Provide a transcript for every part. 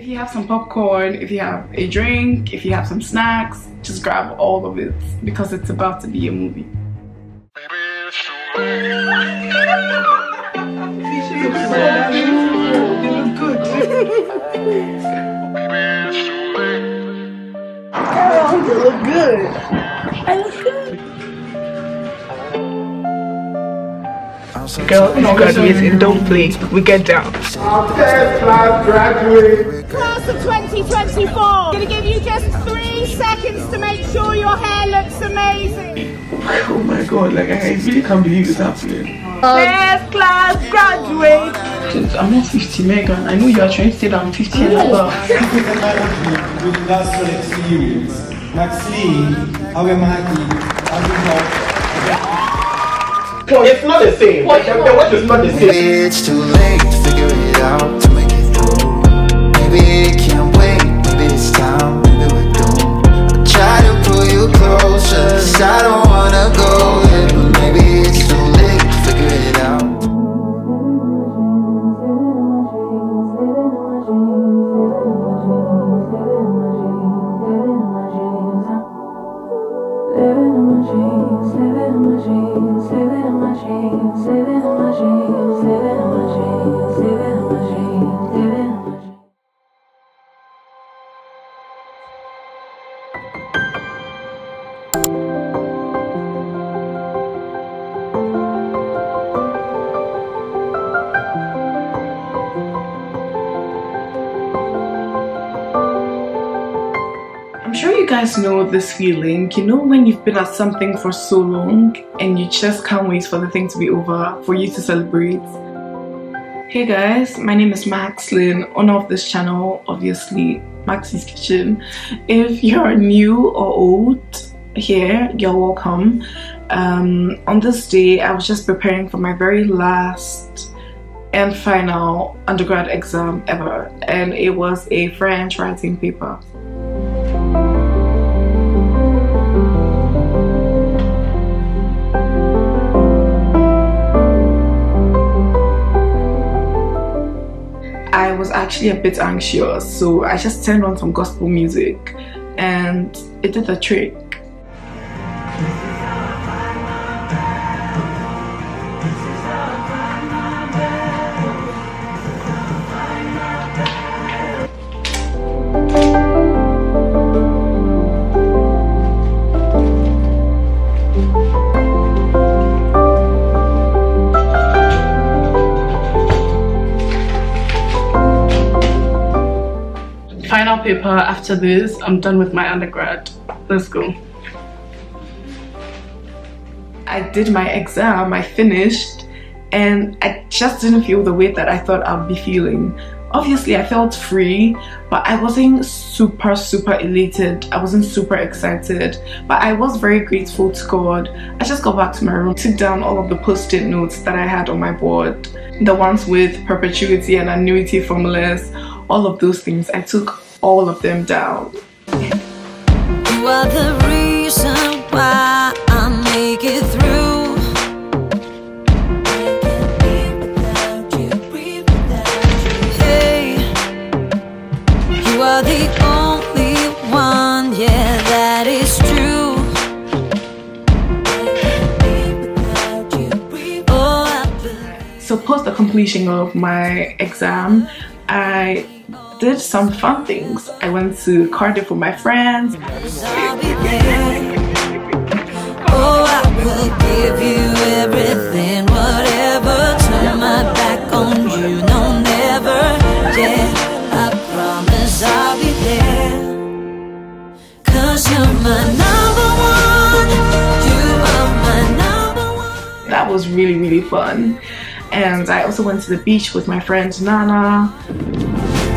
If you have some popcorn, if you have a drink, if you have some snacks, just grab all of it because it's about to be a movie. You look good. I look good. Girl, it's graduating. Don't play. We get down. class graduate. Class of 2024, I'm gonna give you just three seconds to make sure your hair looks amazing. Oh my god, like I really can't believe this happening. First class graduate. I'm not 50, Megan. I know you are trying to say that I'm 50 and above. With industrial experience. Maxine, how am I happy? How do you it's not the same. Like, the word is not the same. It's too late to figure it out closer, 'cause I don't wanna go there, this feeling. You know when you've been at something for so long and you just can't wait for the thing to be over, for you to celebrate. Hey guys, my name is Maxline, owner of this channel, obviously Maxy's Kitchen. If you're new or old here, you're welcome. Um, on this day, I was just preparing for my very last and final undergrad exam ever, and it was a French writing paper. Actually a bit anxious, so I just turned on some gospel music and it did the trick. Paper after this, I'm done with my undergrad. Let's go. I did my exam, I finished, and I just didn't feel the way that I thought I'd be feeling. Obviously, I felt free, but I wasn't super, super elated. I wasn't super excited, but I was very grateful to God. I just got back to my room, took down all of the post it notes that I had on my board, the ones with perpetuity and annuity formulas, all of those things. I took all of them down. You are the reason why I make it through. Hey, you are the only one, yeah, that is true. Oh. So post the completion of my exam, I did some fun things. I went to Cardiff with my friends. I'll be there. Oh, I will give you everything, whatever. Turn my back on you, no, never. Yeah, I promise I'll be there. Cause you're my number one. You are my number one. That was really, really fun. And I also went to the beach with my friend Nana.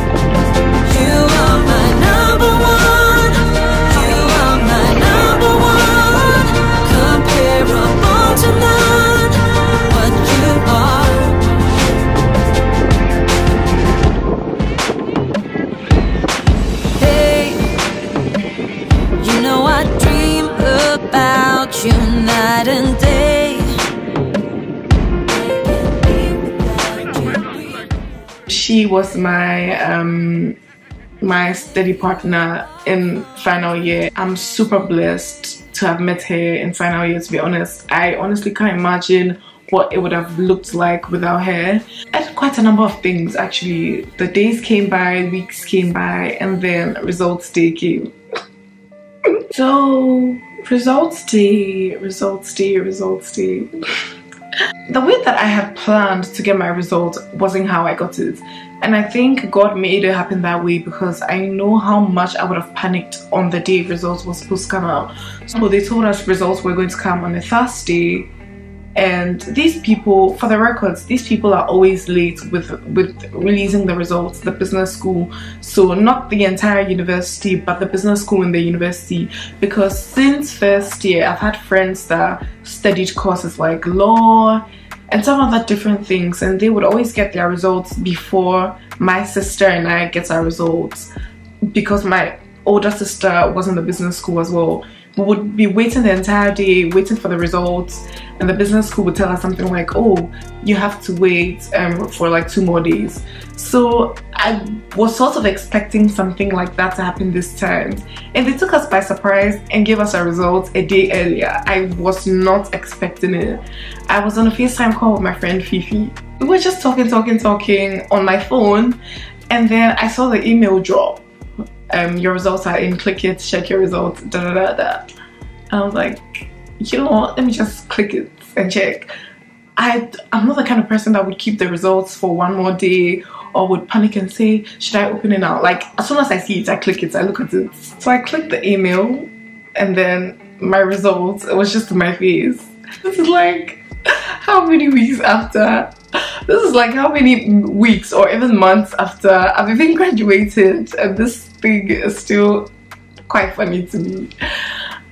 She was my um, my study partner in final year. I'm super blessed to have met her in final year, to be honest. I honestly can't imagine what it would have looked like without her. I did quite a number of things actually. The days came by, weeks came by, and then results day came. so, results day, results day, results day. the way that I had planned to get my result wasn't how I got it. And I think God made it happen that way because I know how much I would have panicked on the day results were supposed to come out. So they told us results were going to come on a Thursday. And these people for the records these people are always late with with releasing the results the business school. So not the entire university but the business school in the university. Because since first year i've had friends that studied courses like law and some other different things and they would always get their results before my sister and i get our results because my older sister was in the business school as well we would be waiting the entire day waiting for the results and the business school would tell us something like oh you have to wait um, for like two more days. So I was sort of expecting something like that to happen this time. And they took us by surprise and gave us our results a day earlier. I was not expecting it. I was on a FaceTime call with my friend Fifi. We were just talking talking talking on my phone and then I saw the email drop um, your results are in, click it, check your results, da da da da. I was like, you know what, let me just click it and check. I, I'm not the kind of person that would keep the results for one more day or would panic and say, should I open it now? Like, as soon as I see it, I click it, I look at it. So I clicked the email and then my results, it was just in my face. This is like, how many weeks after this is like how many weeks or even months after I've even graduated and this thing is still quite funny to me.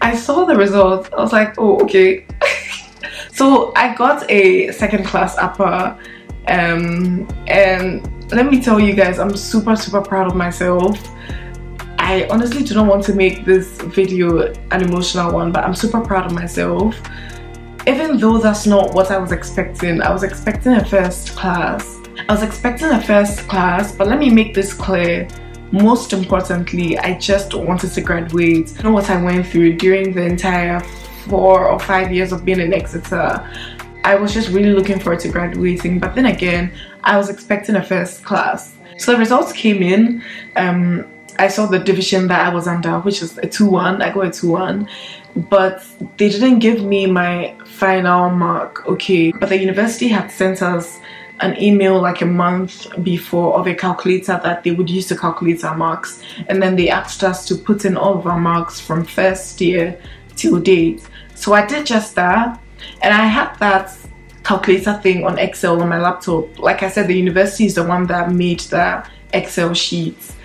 I saw the results, I was like, oh, okay. so I got a second class upper um, and let me tell you guys, I'm super, super proud of myself. I honestly do not want to make this video an emotional one, but I'm super proud of myself even though that's not what I was expecting, I was expecting a first class. I was expecting a first class, but let me make this clear. Most importantly, I just wanted to graduate. You know what I went through during the entire four or five years of being in Exeter. I was just really looking forward to graduating, but then again, I was expecting a first class. So the results came in. Um, I saw the division that I was under, which is a 2-1. I got a 2-1 but they didn't give me my final mark okay. But the university had sent us an email like a month before of a calculator that they would use to calculate our marks. And then they asked us to put in all of our marks from first year till date. So I did just that. And I had that calculator thing on Excel on my laptop. Like I said the university is the one that made the Excel sheets.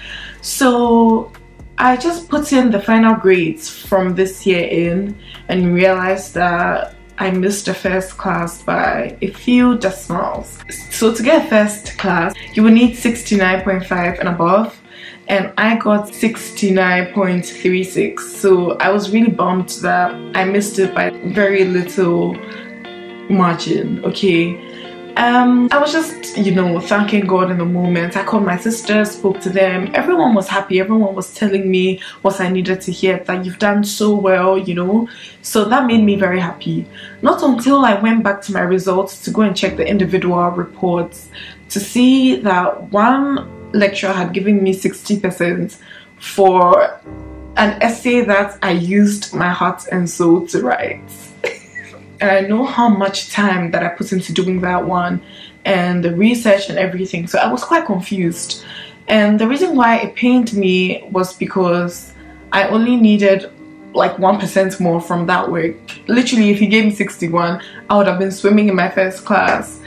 So I just put in the final grades from this year in and realized that I missed the first class by a few decimals. So to get first class, you will need 69.5 and above and I got 69.36 so I was really bummed that I missed it by very little margin okay um, I was just, you know, thanking God in the moment. I called my sister, spoke to them. Everyone was happy. Everyone was telling me what I needed to hear, that you've done so well, you know. So that made me very happy. Not until I went back to my results to go and check the individual reports to see that one lecturer had given me 60% for an essay that I used my heart and soul to write and I know how much time that I put into doing that one and the research and everything so I was quite confused. And the reason why it pained me was because I only needed like 1% more from that work. Literally if he gave me 61 I would have been swimming in my first class.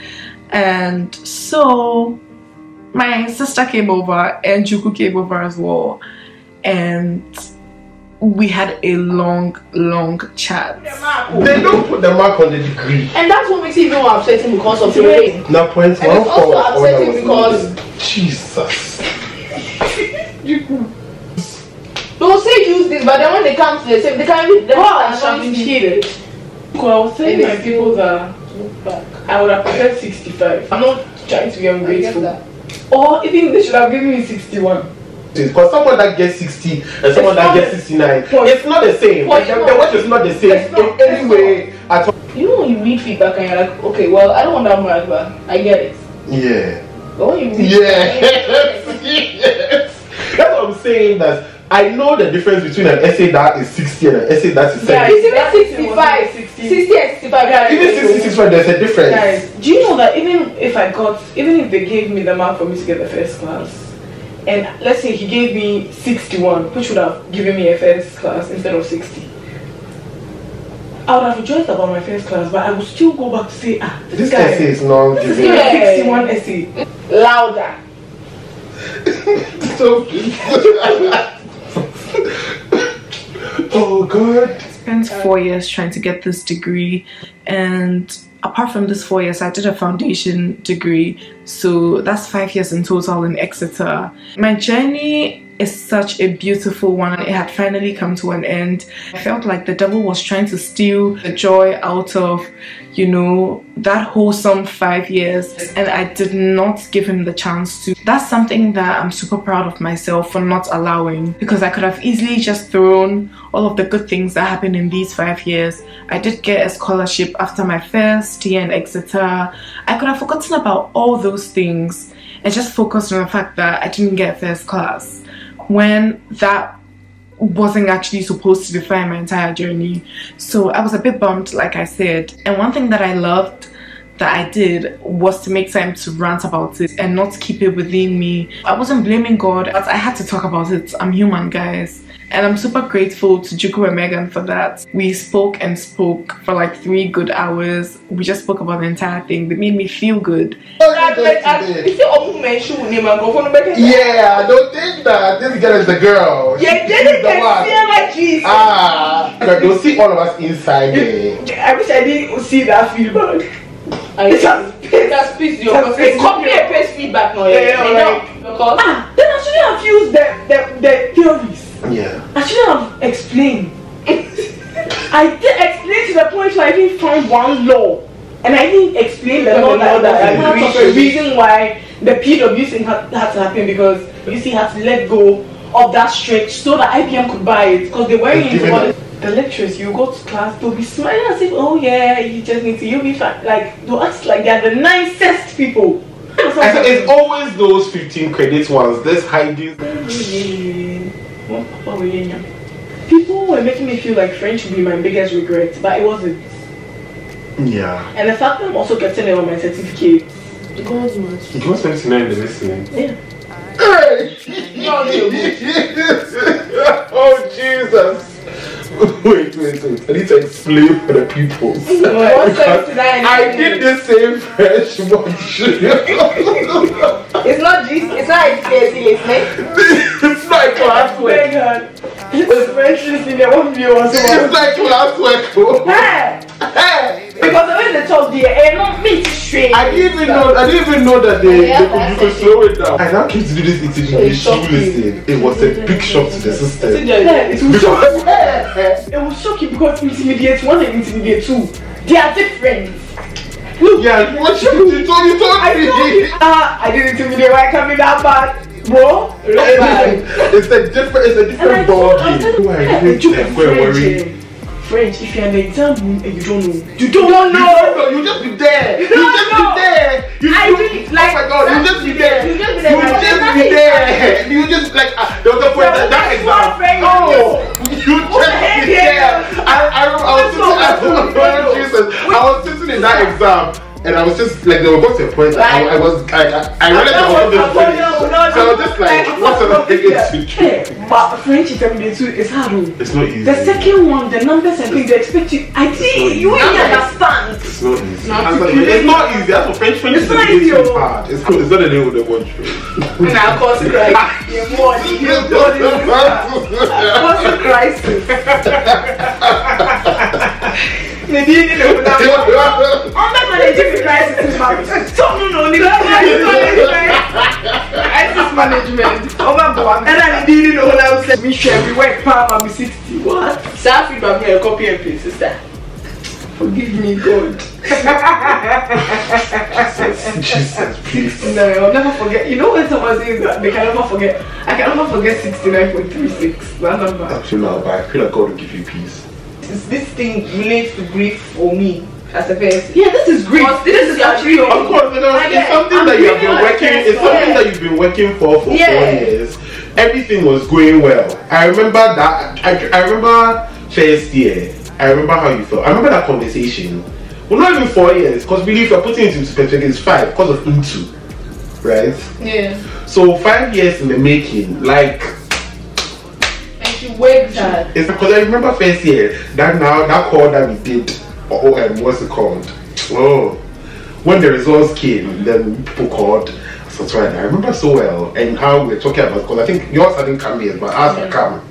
And so my sister came over and Juku came over as well. And we had a long, long chat. They don't put the mark on the degree. And that's what makes it even more upsetting because of your race. Now points And one it's also for upsetting because Jesus. they'll say use this, but then when they come to the same, they can't they I'm can't trying to hit it. I was telling my people that I would have preferred 65. I'm not trying to be ungrateful. Or even they should have given me 61. Because someone that gets 60 and someone that gets 69, Point. it's not the same. Point, the, no. the work is not the same It's not. in any way at all. You know when you read feedback and you're like, okay, well, I don't want that much, but I get it. Yeah. But when you read Yes. yes. That's what I'm saying. That I know the difference between an essay that is 60 and an essay that is 70. Guys, It's even that thing was 65, 60. 60 and 65. Guys, Even 66 when there's a difference. Guys, do you know that even if I got, even if they gave me the mark for me to get the first class, and let's say he gave me 61, which would have given me a first class instead of 60, I would have rejoiced about my first class, but I would still go back to say, ah, this, This guy, essay is not this is giving. my Yeah. 61 essay. Louder. So Oh god. spent four years trying to get this degree and apart from this four years i did a foundation degree so that's five years in total in exeter. My journey is such a beautiful one. It had finally come to an end. I felt like the devil was trying to steal the joy out of you know that wholesome five years. And i did not give him the chance to. That's something that i'm super proud of myself for not allowing because i could have easily just thrown all of the good things that happened in these five years. I did get a scholarship after my first year in exeter. I could have forgotten about all those things and just focused on the fact that i didn't get first class when that wasn't actually supposed to define my entire journey. So I was a bit bummed, like I said. And one thing that I loved that I did was to make time to rant about it and not keep it within me. I wasn't blaming God, but I had to talk about it. I'm human, guys. And I'm super grateful to Juku and Megan for that. We spoke and spoke for like three good hours. We just spoke about the entire thing. They made me feel good. Like, like, I- If you open my shoe, name and go for the back. Yeah, don't think that this girl is the girl. Yeah, She's Jenny the can one. feel like Jesus. Ah, but you'll see all of us inside there. I wish I didn't see that feedback. It has It has pissed you off. It's It's copy and paste feedback now. Yeah, Yeah, alright. Because Ah, then I shouldn't have used the, the, the theories. Yeah. I shouldn't have explained. I did explain to the point where I didn't find one law. And I didn't explain the The law law that, that that agrees part of the with reason why the PwC thing had, had to happen because UC had to let go of that stretch so that IBM could buy it because they weren't They've into given all it- the, the lecturers. You go to class, they'll be smiling as if, oh yeah, you just need to, you'll be fine. Like, they'll act like they're the nicest people. I said it's always those 15 credits ones. This hiding. People were making me feel like French would be my biggest regret, but it wasn't. Yeah. And the fact that I'm also getting it on my certificate. God's much. You was 29 in the listening. Yeah. Hey! oh Jesus! Wait, wait, wait. I need to explain for the people. One. I did the same French module. It's not G. It's not HKC listening. it's like classwork. Megan, it's listening, there won't be one. It's like classwork. oh. Hey! Hey! Because the way they talk there, eh, not me to straight. I didn't even know. I didn't even know that they, Yeah, they could, you could slow it down. I now came to do this interview with shocked. It was a big shock to the system. It will shock Because It will shock you because intermediate one and intermediate two, they are different. Look, yeah, what you, you told you told I told you, me. ah, I did intermediate, why can't be that bad? Bro, it's a different, it's a different told ball I game. told Why her, you you them? French, Why worry? eh, French, if you're the exam room and you don't know, you don't, You know. don't know. You just be there. You don't just know. be there. You I you- didn't, like, Oh my God! You just be there. You just be You there. like, just there's be nothing there. You just like uh, there was a point that that exam. French you just be there. I I I was sitting. I what- was Jesus. I was sitting in that exam. And I was just like, they were got to a point. I, I was, I, I, I realized I wasn't going to finish. So I was just like, what's the thing to Hey, but French intermediate two is hard. oh. It's not easy. The second one, the numbers and things they expect you. I think you ain't understand. It's not easy. not It's, easy. it's not easy. That's what French French It's is not easy, It's oh. hard. It's, it's not the name of the one true. Now, cause like, you're more, you're more than Cause of crisis. Maybe you need to Under managing the crisis management. So, no, no, the crisis management. Crisis management. Over board. And I didn't know what I was saying. We share, we work, power, I'm 60. What? Self feedback me a copy and paste, sister. Forgive me, God. Jesus, please. No, I'll never forget. You know when someone says that they can never forget. I can never forget 69.36. That number. I feel now, but I feel like God will give you peace. This, this thing relates to grief for me as a person. Yeah, this is grief. But this is actually Of course, because I it's get- something I'm that you have really been working. like It's something yeah. that you've been working for for Yeah. four years. Everything was going well. I remember that. I, I remember first year. I remember how you felt. I remember that conversation. Well, not even four years, because believe you're putting it into perspective, it's five because of into, right? Yeah. So five years in the making, like And she worked hard. it's because I remember first year that now that call that we did. Oh, um, what's it called? Oh, when the results came, then people called. So that's right. I remember so well, and how we were talking about because I think yours hadn't come yet, but ours had come.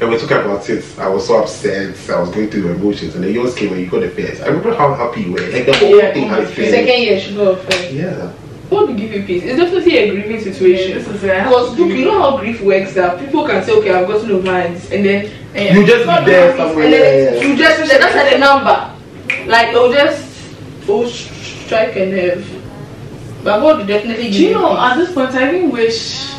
And we were talking about it. I was so upset. I was going through emotions, and then yours came and you got the first. I remember how happy you were. Like the whole Yeah, thing has been. second year she got first. Yeah. What will give you peace? It's definitely a grieving situation. This is. Because look, you know how grief works that people can say, okay, I've gotten over this, and then eh, You just be there somewhere. and then yeah. you just they just had a number, like they'll just oh strike a nerve. But God will definitely give Do you you know, peace. at this point, I even wish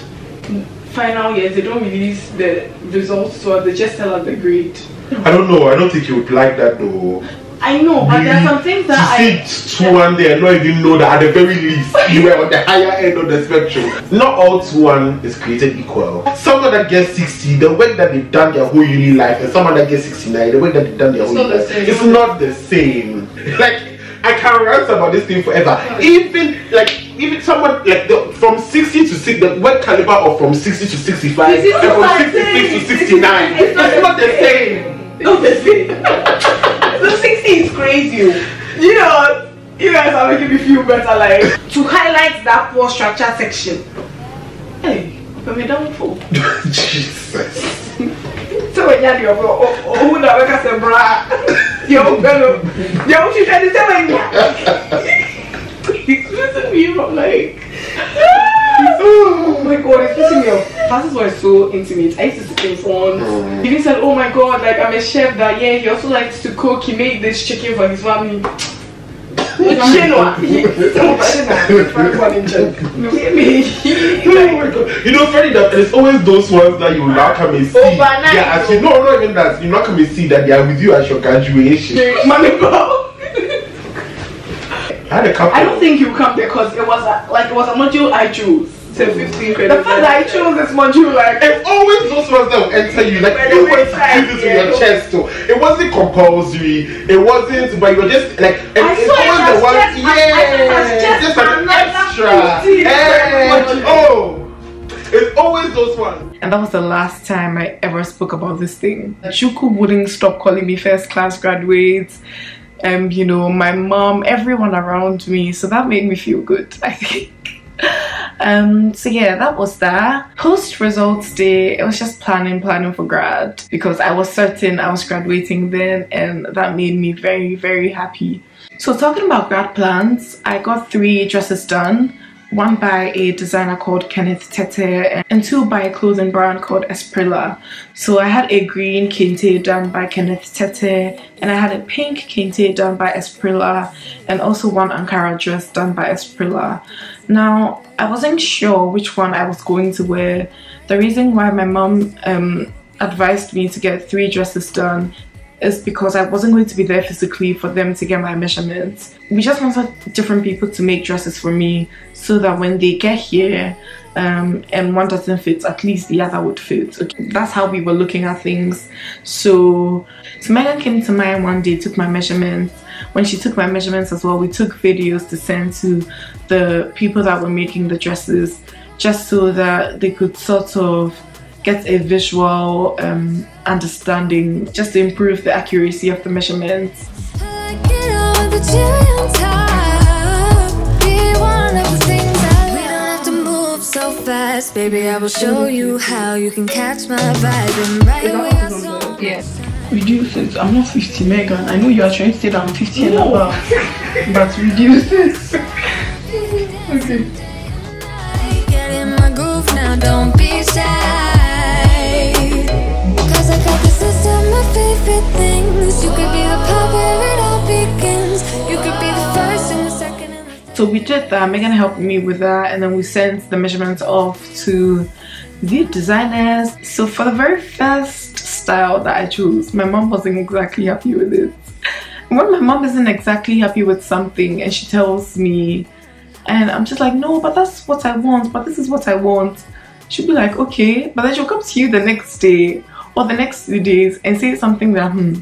final years they don't release the results to us, they just tell us the grade. I don't know. I don't think you would like that though. I know, but there are some things that I. two one there, not even know that at the very least you were on the higher end of the spectrum. Not all two one is created equal. Someone that gets 60, the work that they've done their whole uni life, and someone that gets 69, the work that they've done their whole not the life, same. it's not the same. Like I can rant about this thing forever. Even like even someone like the from 60 to 6, the work caliber of from 60 to 65, and from 66 to 69, It's it's not not, the the same. Not the same. so 60 is crazy. You know, you guys are making me feel better. Like to highlight that poor structure section. Hey, but me downfall. Jesus. So when you're your oh oh who that work as a bra, yo fellow, yo she said the same way. Listen me, I'm like. Oh my god, it's pissing me off. Classes were so intimate. I used to sit in front. Oh. He even said, Oh my god, like I'm a chef that yeah, he also likes to cook. He made this chicken for his family. Chinua. He- oh, Chinua. Frank one in check. Oh my god. You know, funny that it's always those ones that you now come and see. Overnight, Yeah, as you know, not even that. You now come and see that they are with you at your graduation. I had a couple. I don't think you come there because it was a, like it was a module I chose. So 15 The credits. fact that I chose this module, like It's always those ones that will enter you, like you way, want to try, do this with yeah. your chest. So it wasn't compulsory. It wasn't, but you were just like it, I it's saw it always the one, just- I- I thought it yeah, just just an extra. 15 Hey, oh, it's always those ones. And that was the last time I ever spoke about this thing. Chuku wouldn't stop calling me first class graduates. Um, you know, my mom, everyone around me. So that made me feel good, I think. Um, so yeah, that was that. Post results day, it was just planning, planning for grad because I was certain I was graduating then, and that made me very, very happy. So talking about grad plans, I got three dresses done. One by a designer called Kenneth Tete and two by a clothing brand called Esprilla. So I had a green kente done by Kenneth Tete and I had a pink kente done by Esprilla and also one Ankara dress done by Esprilla. Now I wasn't sure which one I was going to wear. The reason why my mom um, advised me to get three dresses done is because I wasn't going to be there physically for them to get my measurements. We just wanted different people to make dresses for me so that when they get here um, and one doesn't fit, at least the other would fit. Okay, That's how we were looking at things. So, so Megan came to mine one day, took my measurements. When she took my measurements as well, we took videos to send to the people that were making the dresses just so that they could sort of get a visual um, understanding just to improve the accuracy of the measurements. Fast, baby, I will show you how you can catch my vibe and right away I saw uh, Yes. Reduce it. I'm not 50, Megan. I know you are trying to say that I'm 50 and above. but reduce it. okay. Get in my groove now, don't be shy. Cause I got the system of favorite things. You could be the part where it all begins. So we did that. Megan helped me with that, and then we sent the measurements off to the designers. So for the very first style that I chose, my mom wasn't exactly happy with it. When my mom isn't exactly happy with something and she tells me, and I'm just like, no, but that's what I want, but this is what I want. She'll be like, okay, but then she'll come to you the next day or the next few days and say something that, hmm,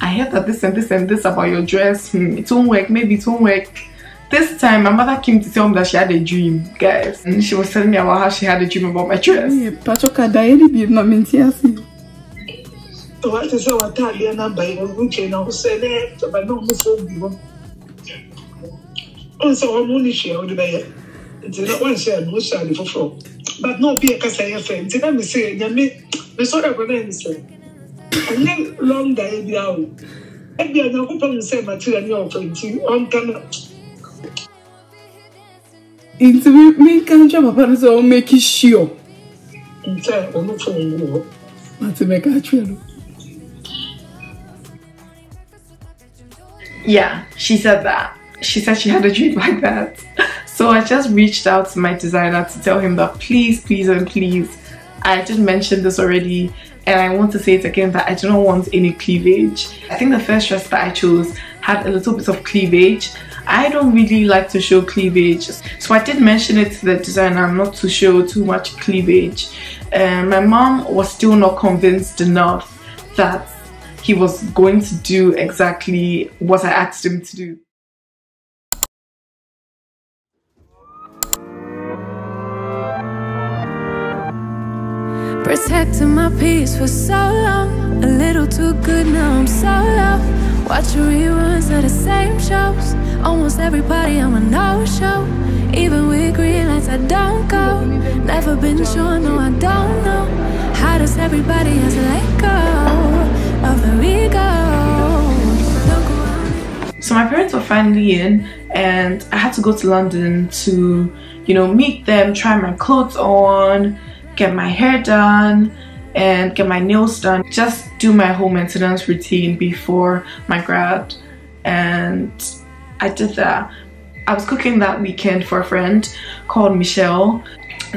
I heard that this and this and this about your dress, hmm, it won't work, maybe it won't work. This time, my mother came to tell me that she had a dream, guys. And she was telling me about how she had a dream about my dress. wate sɛ w'ataadeɛ namba yi wotwe na wo sɛ ne tɔba na ɔmo fo bi hɔ ɔn sɛ ɔmo ne hwea wode bɛyɛ nti na wanhyɛ no wohyɛ ade foforɔ but na obi ɛkasa yɛ fɛ nti na me sɛ nyame mesɔre akɔ na ɛne sɛ ɛnyɛ long daeɛ bia o ebia nyankopɔn sɛ material ne ɔfɛ nti ɔnka no nti menka nkyɛ papa no sɛ ɔmɛki sure nsɛ ɔno fo ngu hɔ mate mɛka atwerɛ no Yeah, she said that. She said she had a dream like that. So I just reached out to my designer to tell him that please, please, and please. I did mention this already, and I want to say it again that I do not want any cleavage. I think the first dress that I chose had a little bit of cleavage. I don't really like to show cleavage, so I did mention it to the designer not to show too much cleavage. And my mom was still not convinced enough that he was going to do exactly what I asked him to do. Protecting my peace for so long, a little too good now I'm so low. Watching reruns of the same shows, almost everybody I'm a no-show. Even with green lights I don't go. Never been sure, no I don't know. How does everybody else let go of their ego? On. So my parents were finally in, and I had to go to London to, you know, meet them, try my clothes on, get my hair done, and get my nails done. Just do my whole maintenance routine before my grad, and I did that. I was cooking that weekend for a friend called Michelle.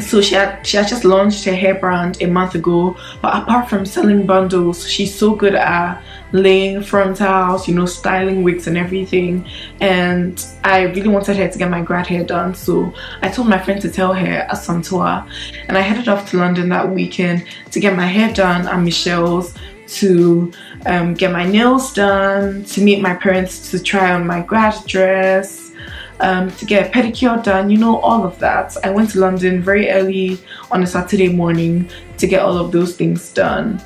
So she had she had just launched her hair brand a month ago. But apart from selling bundles, she's so good at laying frontals, you know, styling wigs and everything. And I really wanted her to get my grad hair done. So I told my friend to tell her at Santua. And I headed off to London that weekend to get my hair done at Michelle's to um, get my nails done, to meet my parents to try on my grad dress, um, to get a pedicure done, you know, all of that. I went to London very early on a Saturday morning to get all of those things done.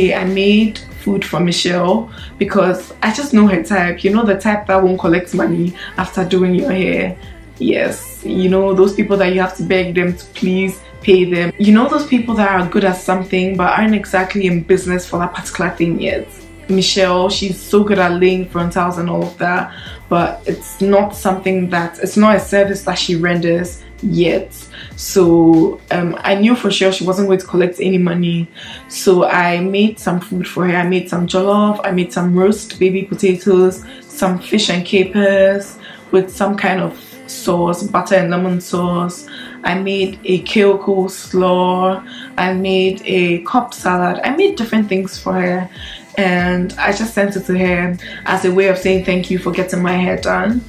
Friday, I made food for Michelle because I just know her type. You know, the type that won't collect money after doing your hair. Yes, you know, those people that you have to beg them to please pay them. You know, those people that are good at something but aren't exactly in business for that particular thing yet. Michelle, she's so good at laying frontals and all of that, but it's not something that, it's not a service that she renders yet. So um, I knew for sure she wasn't going to collect any money. So I made some food for her. I made some jollof, I made some roast baby potatoes, some fish and capers with some kind of sauce, butter and lemon sauce. I made a kale coleslaw. I made a cup salad. I made different things for her and I just sent it to her as a way of saying thank you for getting my hair done.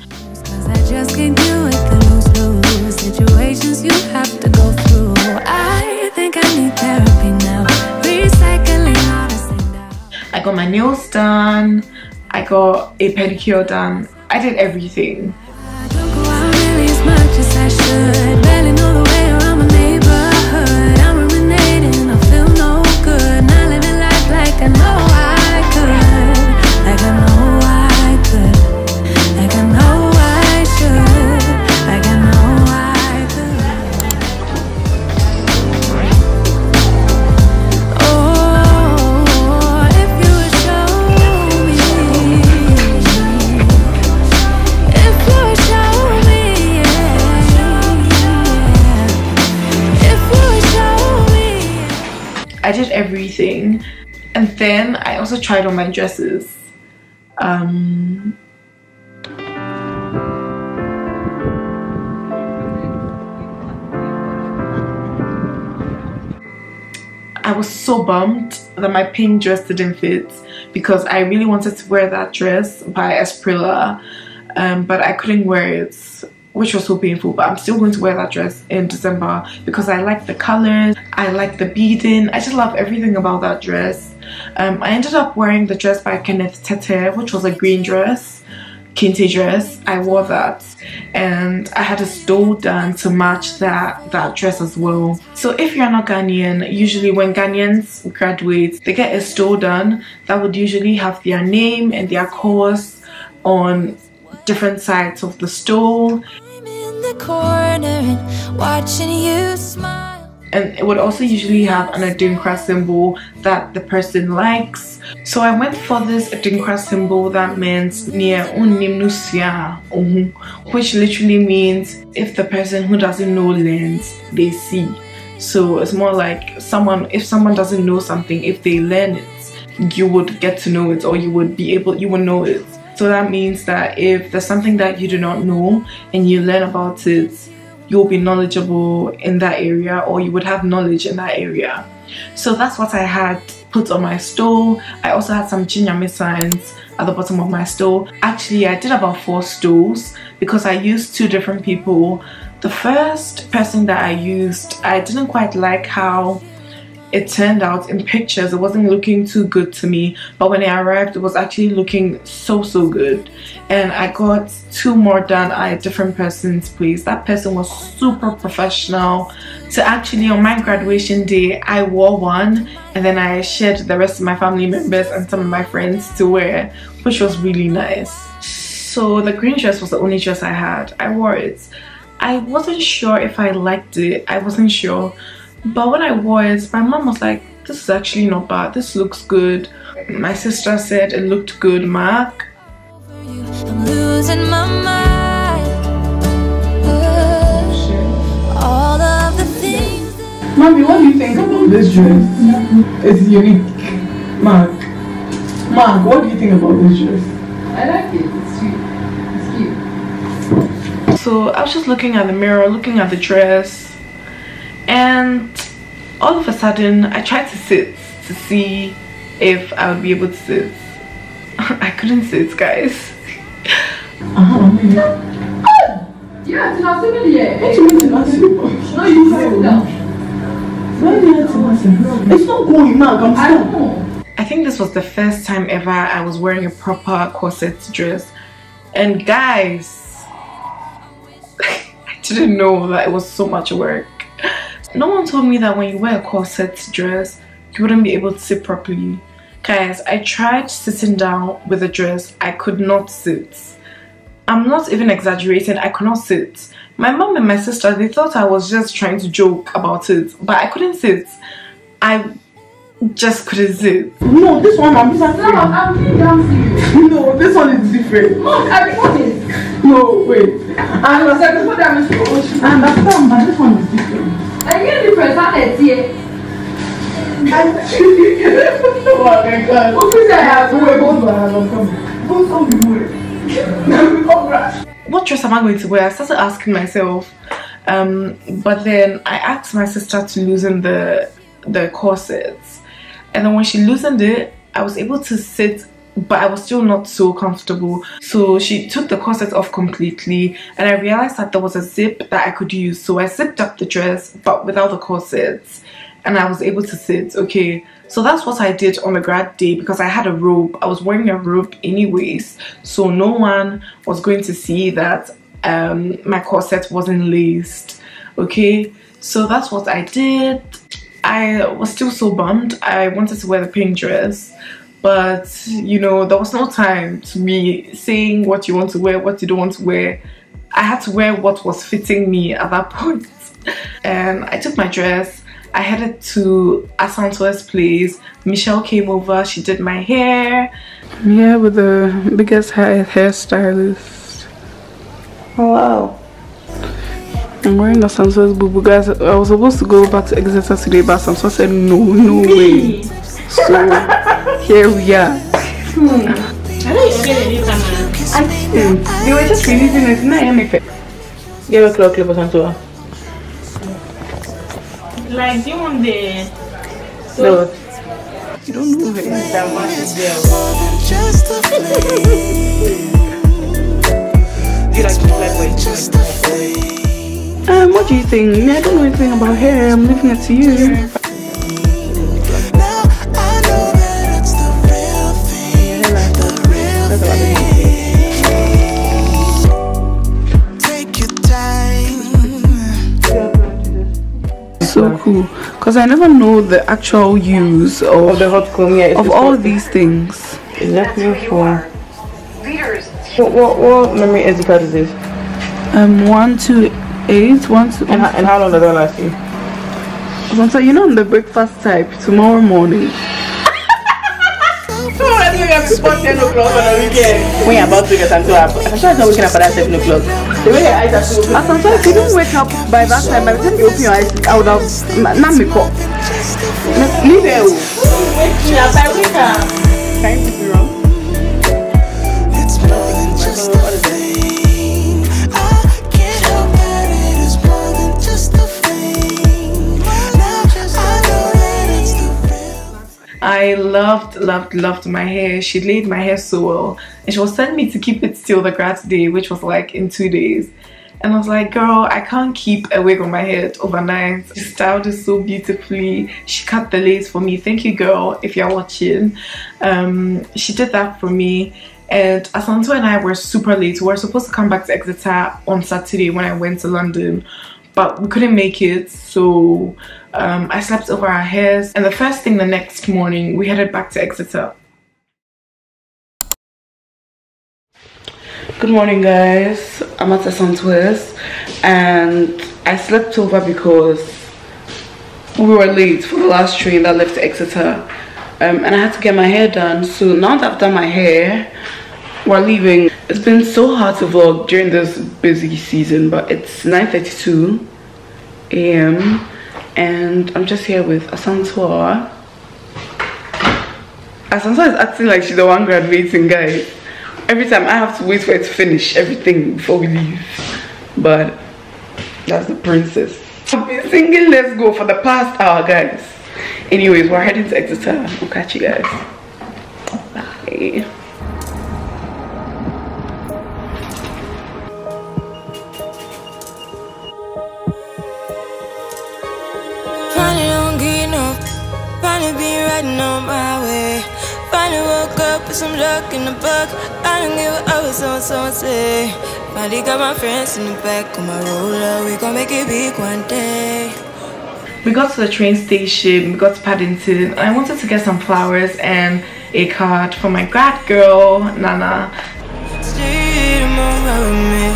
Situations you have to go through. I think I need therapy now. Recycling all the same. I got my nails done. I got a pedicure done. I did everything. I I did everything. And then I also tried on my dresses. Um, I was so bummed that my pink dress didn't fit because I really wanted to wear that dress by Esprilla um, but I couldn't wear it which was so painful but I'm still going to wear that dress in December because I like the colors I like the beading I just love everything about that dress. Um, I ended up wearing the dress by Kenneth Tete which was a green dress kente dress. I wore that and I had a stole done to match that that dress as well. So if you're not Ghanaian usually when Ghanaians graduate they get a stole done. That would usually have their name and their course on different sides of the stole and it would also usually have an Adinkra symbol that the person likes. So I went for this Adinkra symbol that means near which literally means if the person who doesn't know learns, they see. So it's more like someone, if someone doesn't know something, if they learn it, you would get to know it or you would be able, you would know it. So that means that if there's something that you do not know and you learn about it, you'll be knowledgeable in that area or you would have knowledge in that area. So that's what I had put on my stole. I also had some Gye Nyame signs at the bottom of my stole. Actually, I did about four stoles because I used two different people. The first person that I used, I didn't quite like how it turned out in pictures it wasn't looking too good to me. But when it arrived it was actually looking so so good. And I got two more done at a different person's place. That person was super professional. So actually on my graduation day I wore one and then I shared the rest of my family members and some of my friends to wear which was really nice. So the green dress was the only dress I had. I wore it. I wasn't sure if I liked it. I wasn't sure but when I wore it, my mom was like, this is actually not bad. This looks good. My sister said it looked good, Mark. I'm losing my mind. All of the things Mommy, what do you think about this dress? It's unique. Mark. Mark, what do you think about this dress? I like it. It's cute. It's cute. So I was just looking at the mirror, looking at the dress and all of a sudden I tried to sit to see if I would be able to sit I couldn't sit guys yeah, it's not familiar. What you mean it's not No, you sit down. It's not going, Mark. I'm I I think this was the first time ever I was wearing a proper corset dress. And guys, I didn't know that it was so much work. No one told me that when you wear a corset dress, you wouldn't be able to sit properly. Guys, I tried sitting down with a dress. I could not sit. I'm not even exaggerating. I could not sit. My mom and my sister, they thought I was just trying to joke about it. But I couldn't sit. I just couldn't sit. No, this one I'm just No, I'm really down to. No, this one is different. Look, I report it. No, wait. I understand. Before that, Mr. I understand, but this one is different. I get the press on it here. oh my god. What is that? Wait, both of Both of you What dress am I going to wear? I started asking myself. Um, but then I asked my sister to loosen the the corsets. And then when she loosened it, I was able to sit but I was still not so comfortable. So she took the corset off completely and I realized that there was a zip that I could use. So I zipped up the dress but without the corsets and I was able to sit. Okay, so that's what I did on the grad day because I had a robe. I was wearing a robe anyways. So no one was going to see that um, my corset wasn't laced. Okay, so that's what I did. I was still so bummed. I wanted to wear the pink dress but you know there was no time to me saying what you want to wear what you don't want to wear. I had to wear what was fitting me at that point. And i took my dress. I headed to asante's place. Michelle came over. She did my hair. I'm with the biggest hair hairstylist. Oh wow. I'm wearing a Sansa's boo guys. I was supposed to go back to Exeter today, but Sansa said no, no way. So here we are. I don't get any time. I think they were just releasing it. Not anything. Give a clock clip or something. Like, do you want the. No. You don't know her. That much is there. Just a flame. You like to play with Just a flame. Um, what do you think? I don't know anything about hair. I'm leaving it to you. Cool. Cause I never know the actual use of, Of the hot comb, yeah. of all spot. these things. Exactly for. What, what, what memory SD card is this? Um, one, two, eight, one, two. And, how- and how long does that last you? Sansa, you know I'm the breakfast type. Tomorrow morning. So I think I'm spot 10 o'clock on the weekend. When you're about to get into up. I'm sure it's not waking up at that 7 o'clock. The way your eyes are still As open. Sansa, if you don't wake up by that time, by the time you open your eyes, I would have not me call. Leave it. Wake me up. I wake up. Can you I loved, loved, loved my hair. She laid my hair so well. And she was telling me to keep it till the grad day, which was like in two days. And I was like, girl, I can't keep a wig on my head overnight. She styled it so beautifully. She cut the lace for me. Thank you, girl, if you're watching. Um, she did that for me. And Asanto and I were super late. We were supposed to come back to Exeter on Saturday when I went to London but we couldn't make it so um, I slept over our hairs. And the first thing the next morning we headed back to Exeter. Good morning guys, I'm at the sun Santos and I slept over because we were late for the last train that left Exeter. Um, and I had to get my hair done. So now that I've done my hair we're leaving. It's been so hard to vlog during this busy season, but it's 9.32 a.m. and I'm just here with Asantua. Asantua is acting like she's the one graduating, guys. Every time I have to wait for her to finish everything before we leave. But that's the princess. I've been singing Let's Go for the past hour, guys. Anyways, we're heading to Exeter. We'll catch you guys. Bye. Riding on my way. Finally woke up with some luck in the book. I don't give a what someone, someone say. Finally got my friends in the back of my roller. We gon' make it big one day. We got to the train station, we got to Paddington. I wanted to get some flowers and a card for my grad girl, Nana. Stay the moment with me.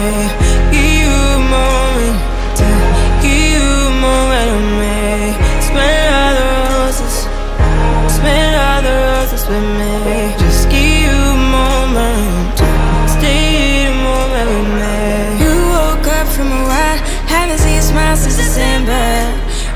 Give you a moment. to Give you a moment with me. Smell all the with me. Just give you a moment. Stay a moment with me. You woke up from a while. Haven't seen you smile since December.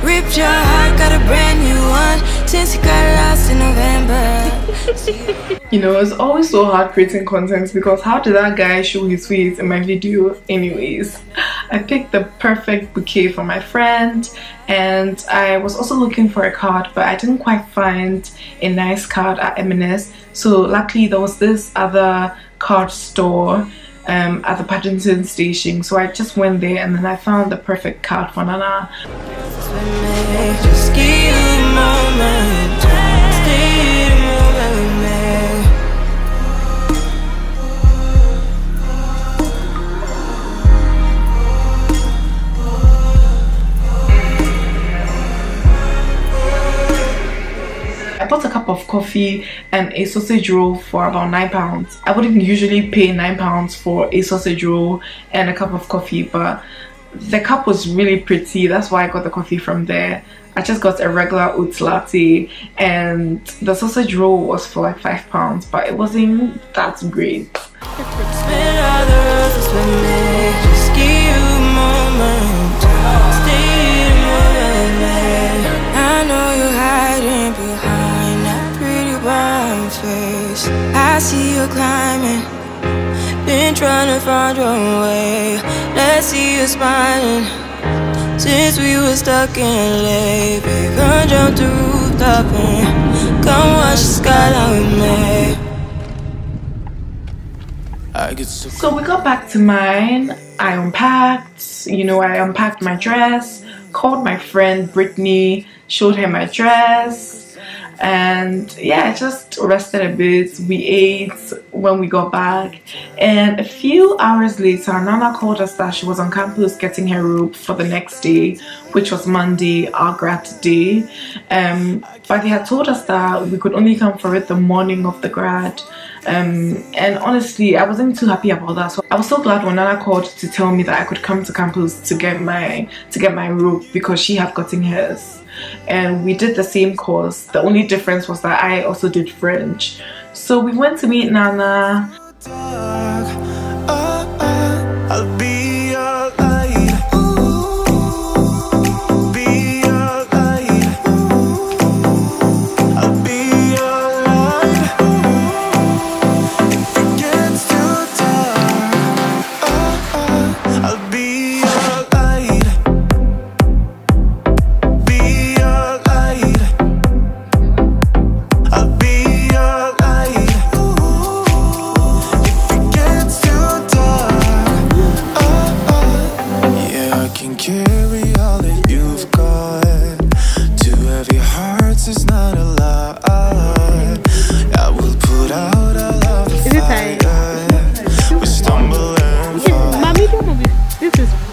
Ripped your heart, got a brand new one. Since you got lost in November. You know, it's always so hard creating content because how did that guy show his face in my video anyways? I picked the perfect bouquet for my friend and I was also looking for a card but I didn't quite find a nice card at M&S. So luckily there was this other card store um, at the Paddington station. So I just went there and then I found the perfect card for Nana bought a cup of coffee and a sausage roll for about nine pounds. I wouldn't usually pay nine pounds for a sausage roll and a cup of coffee, but the cup was really pretty. That's why I got the coffee from there. I just got a regular oat latte and the sausage roll was for like five pounds, but it wasn't that great. you climbing. Been trying to find your way. Let's see you smiling. Since we were stuck in LA, baby, come jump the rooftop and come watch the skyline with me. So we got back to mine. I unpacked, you know, I unpacked my dress, called my friend Brittany, showed her my dress, and yeah, just rested a bit. We ate when we got back, and a few hours later, Nana called us that she was on campus getting her robe for the next day, which was Monday, our grad day. Um, but they had told us that we could only come for it the morning of the grad. Um, and honestly, I wasn't too happy about that. So I was so glad when Nana called to tell me that I could come to campus to get my to get my robe because she had gotten hers, and we did the same course. The only difference was that I also did French. So we went to meet Nana.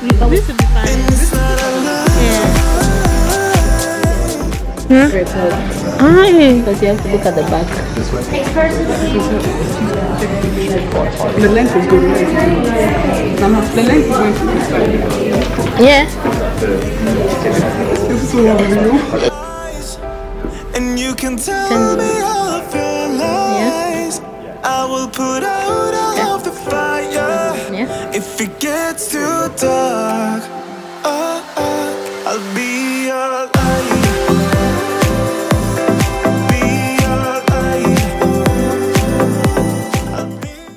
This is this will be fine. Yeah. Hmm? Ah, Because you have to look at the back. The length is good. right? Mama, the length is going to be fine. Yeah. This is so long. And you can tell me all of your lies. I will put out If it gets too dark, oh, oh, I'll be your light.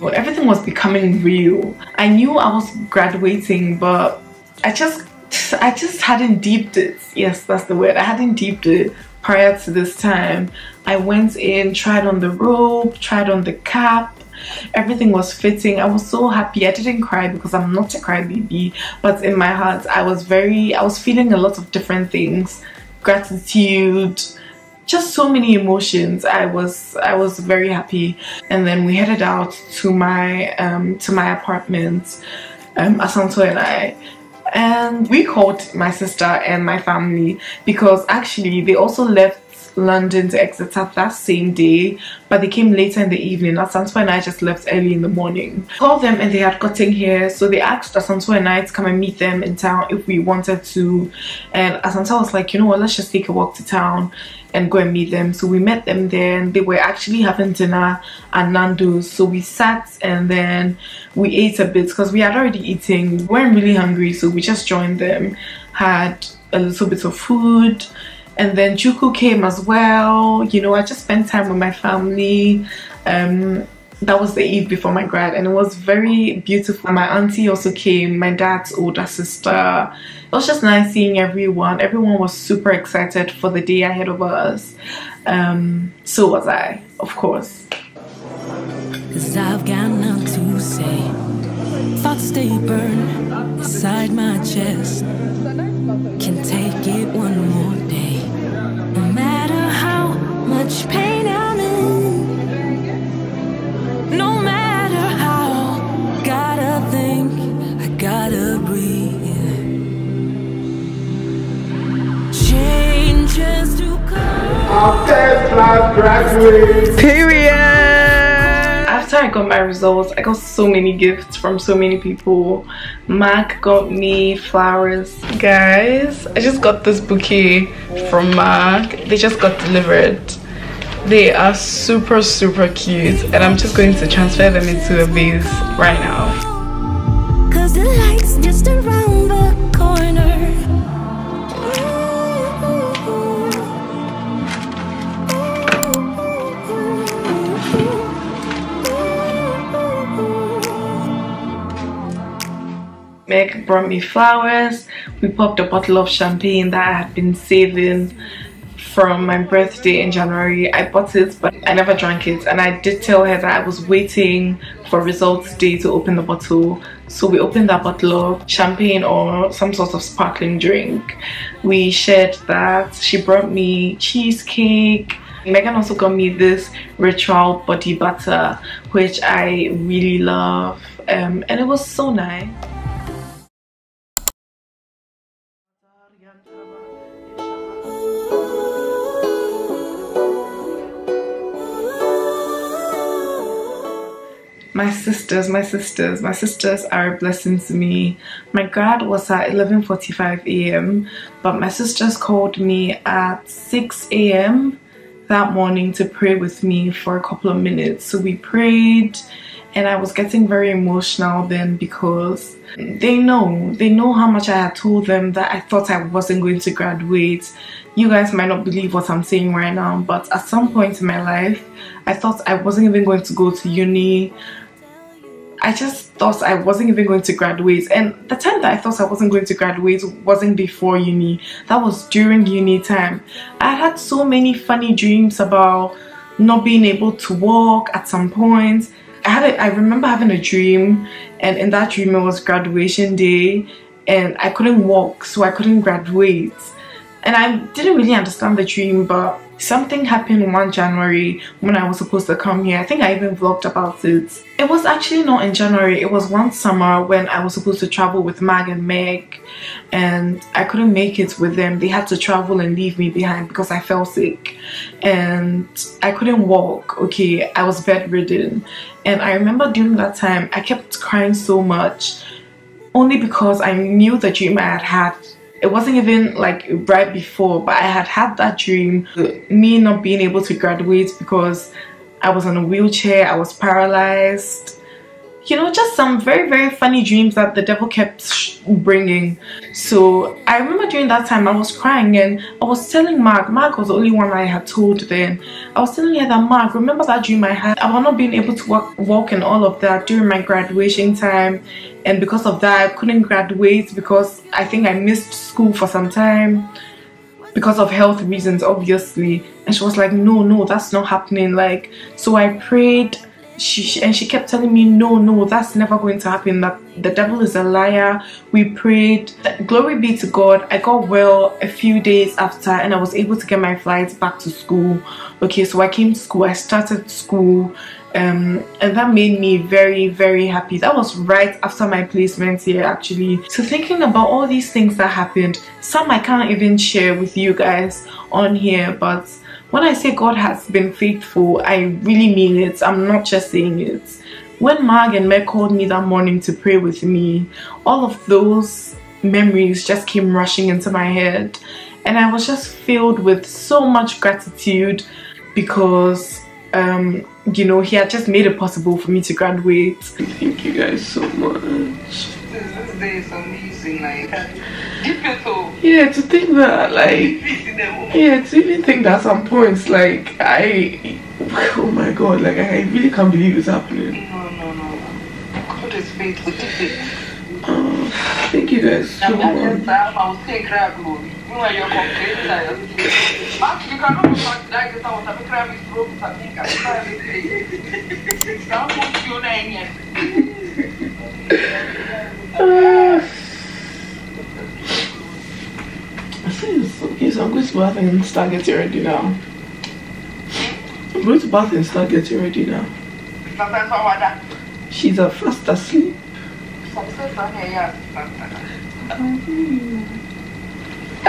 Well, everything was becoming real. I knew I was graduating, but I just I just hadn't deeped it. Yes, that's the word. I hadn't deeped it prior to this time. I went in, tried on the robe, tried on the cap. Everything was fitting. I was so happy. I didn't cry because I'm not a crybaby, but in my heart, I was very, I was feeling a lot of different things gratitude, just so many emotions i was i was very happy and then we headed out to my um to my apartment um asanto and i and we called my sister and my family because actually they also left London to Exeter that same day, but they came later in the evening. Asanto and I just left early in the morning. Called them and they had gotten here, so they asked Asanto and I to come and meet them in town if we wanted to. And Asanto was like, you know what, let's just take a walk to town and go and meet them. So we met them there and they were actually having dinner at Nando's. So we sat and then we ate a bit because we had already eaten. We weren't really hungry, so we just joined them, had a little bit of food. And then Chuku came as well. You know, I just spent time with my family. Um, that was the eve before my grad and it was very beautiful my auntie also came my dad's older sister it was just nice seeing everyone everyone was super excited for the day ahead of us um so was i of course Cause I've got nothing to say. Thoughts stay burned inside my chest. Can take it one more graduates. Period. After I got my results, I got so many gifts from so many people. Mac got me flowers. Guys, I just got this bouquet from Mac. They just got delivered. They are super, super cute, and I'm just going to transfer them into a vase right now. Meg brought me flowers. We popped a bottle of champagne that I had been saving from my birthday in January. I bought it but I never drank it and I did tell her that I was waiting for results day to open the bottle. So we opened that bottle of champagne or some sort of sparkling drink. We shared that. She brought me cheesecake. Megan also got me this ritual body butter which I really love um, and it was so nice. Sisters my sisters. My sisters are a blessing to me. My grad was at 11:45 a.m but my sisters called me at 6 a.m that morning to pray with me for a couple of minutes. So we prayed and I was getting very emotional then because they know they know how much I had told them that I thought I wasn't going to graduate. You guys might not believe what I'm saying right now but at some point in my life I thought I wasn't even going to go to uni I just thought I wasn't even going to graduate. And the time that I thought I wasn't going to graduate wasn't before uni. That was during uni time. I had so many funny dreams about not being able to walk at some point. I had a, I remember having a dream and in that dream it was graduation day and I couldn't walk so I couldn't graduate. And I didn't really understand the dream but something happened one January when I was supposed to come here. I think I even vlogged about it. It was actually not in January. It was one summer when I was supposed to travel with Mag and Meg and I couldn't make it with them. They had to travel and leave me behind because I fell sick. And I couldn't walk. Okay I was bedridden. And I remember during that time I kept crying so much only because I knew the dream I had had it wasn't even like right before but I had had that dream. Me not being able to graduate because I was on a wheelchair I was paralyzed. You know just some very very funny dreams that the devil kept bringing. So I remember during that time I was crying and I was telling Mark Mark was the only one I had told then. I was telling her that Mark remember that dream I had about not being able to walk, walk and all of that during my graduation time and because of that I couldn't graduate because I think I missed school for some time because of health reasons obviously. And she was like no no that's not happening. Like so I prayed. She and she kept telling me no no that's never going to happen. That the devil is a liar. We prayed. Glory be to god. I got well a few days after and i was able to get my flights back to school. Okay so i came to school. I started school um, and that made me very very happy that was right after my placement here actually so thinking about all these things that happened some i can't even share with you guys on here but when I say God has been faithful, I really mean it. I'm not just saying it. When Mag and Meg called me that morning to pray with me, all of those memories just came rushing into my head. And I was just filled with so much gratitude because, um, you know, he had just made it possible for me to graduate. Thank you guys so much. This day is amazing, like, yeah, to think that, like, yeah, to even think that some points, like, I, oh my god, like, I really can't believe it's happening. No, no, no. God is faithful. Uh, thank you guys so much. I was saying, crap, movie. When you're complaining, I was Actually, you cannot be that because I was having crab is broken. I think I'm trying to say. Don't put your name yet. Okay, so I'm going to bath and start getting ready now. I'm going to bath and start getting ready now. She's a fast asleep.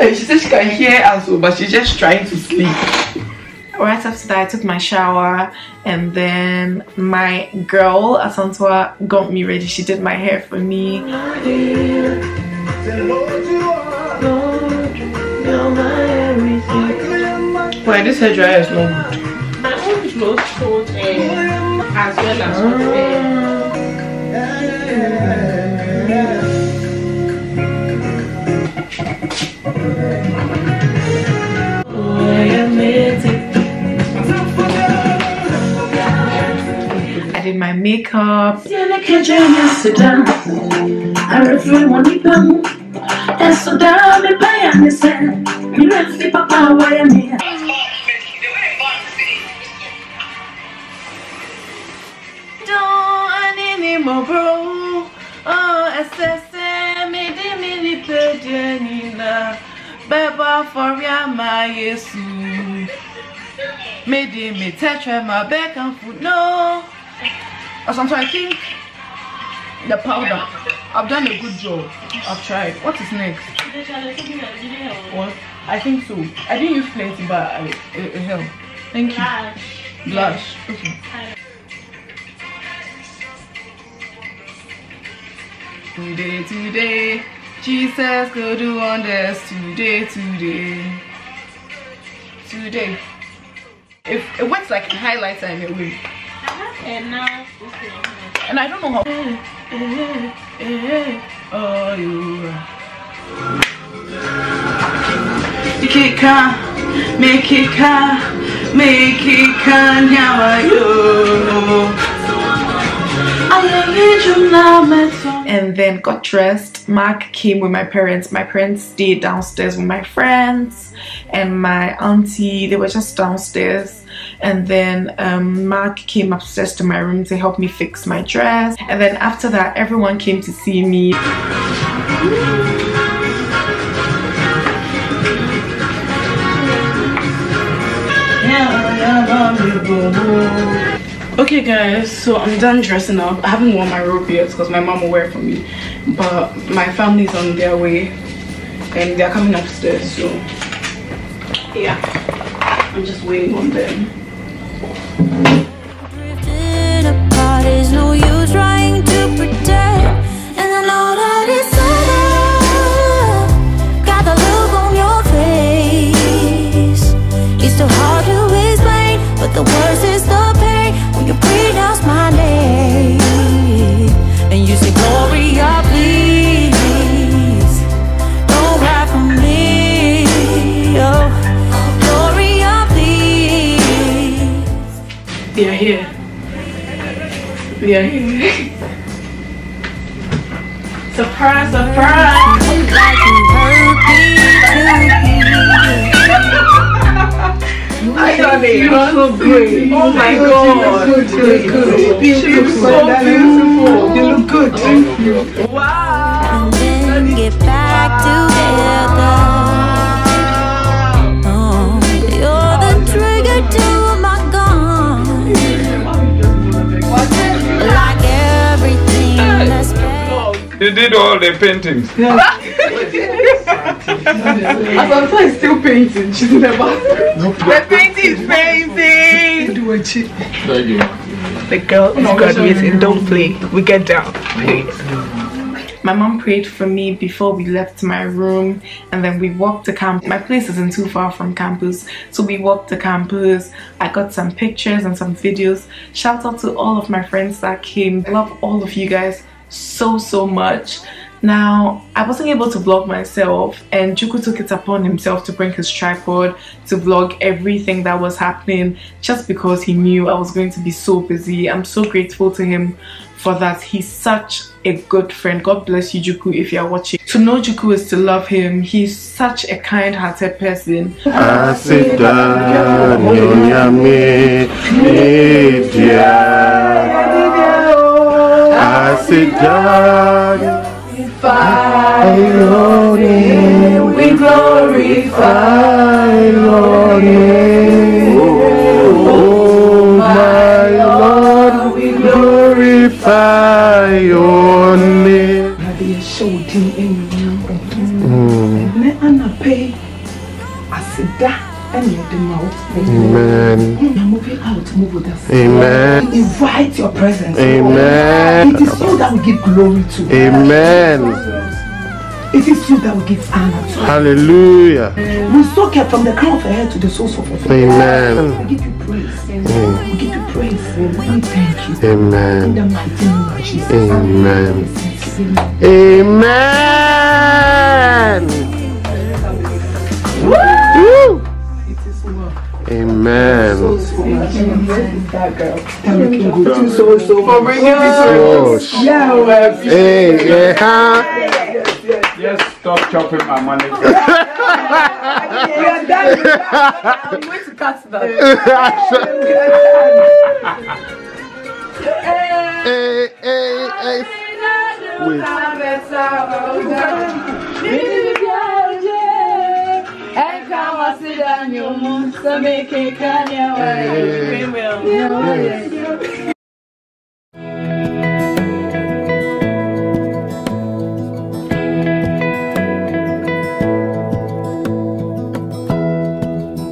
Hey, she said she can hear us, oh, but she's just trying to sleep. Right after that, I took my shower and then my girl, Asantua, got me ready. She did my hair for me. Why this hair dryer is not good? My own is not short eh, as well as hot ya me. Don't bro. Uh, oh, SSM, me de me ni pedenina. Beba for ya my yesu. Me de mm. me tetra my back and foot. No. Something I think the powder. I've done a good job. I've tried. What is next? What? I think so. I didn't use plenty, but I, it, it helped. Thank you. Blush. Okay. Today, today, Jesus go do wonders. Today, today, today. If it works like a highlighter in a way. And I don't know how. Oh, you. Make it make it now you. And then got dressed. Mark came with my parents. My parents stayed downstairs with my friends and my auntie. They were just downstairs. And then um, Mark came upstairs to my room to help me fix my dress. And then after that, everyone came to see me. Okay guys, so I'm done dressing up. I haven't worn my robe yet because my mom will wear it for me. But my family's on their way and they're coming upstairs, so yeah. I'm just waiting on them. Drifted apart, there's no use trying to pretend. They are here. We are here. surprise, surprise! I thought they look so great. Oh my god. They look good. They look so beautiful. You look good. And bad. You did all the paintings. Asanta is still painting. She's in the bathroom. The painting is painting. Thank you. The girl is graduating. Don't play. We get down. Please. My mom prayed for me before we left my room and then we walked to campus. My place isn't too far from campus, so we walked to campus. I got some pictures and some videos. Shout out to all of my friends that came. Love all of you guys so so much. Now, I wasn't able to vlog myself and Juku took it upon himself to bring his tripod to vlog everything that was happening just because he knew I was going to be so busy. I'm so grateful to him for that. He's such a good friend. God bless you, Juku, if you're watching. To know Juku is to love him. He's such a kind-hearted person. Asida nyonyame edia Asida your name we glorify your name Oh my Lord we glorify your name Ade yɛhyɛ wo din anuonyam ɛnɛ anapɛ aseda ɛne yɛde ma wo Amen. Now moving out move with us Amen. Invite your presence Amen. it is you that we give glory to Amen. it is you that we give honor to Hallelujah. we soak her from the crown of her head to the soles of her feet Amen. we give you praise we give you praise we thank you Amen. in the mighty name of Jesus Amen. Amen. Woo! Amen. That girl. I'm looking good. So, so. For bringing me Oh, Yeah, well, Hey, yeah, huh? Just stop chopping my money. we are done that. I'm going to cut that. hey, hey, hey. Wait. Eh.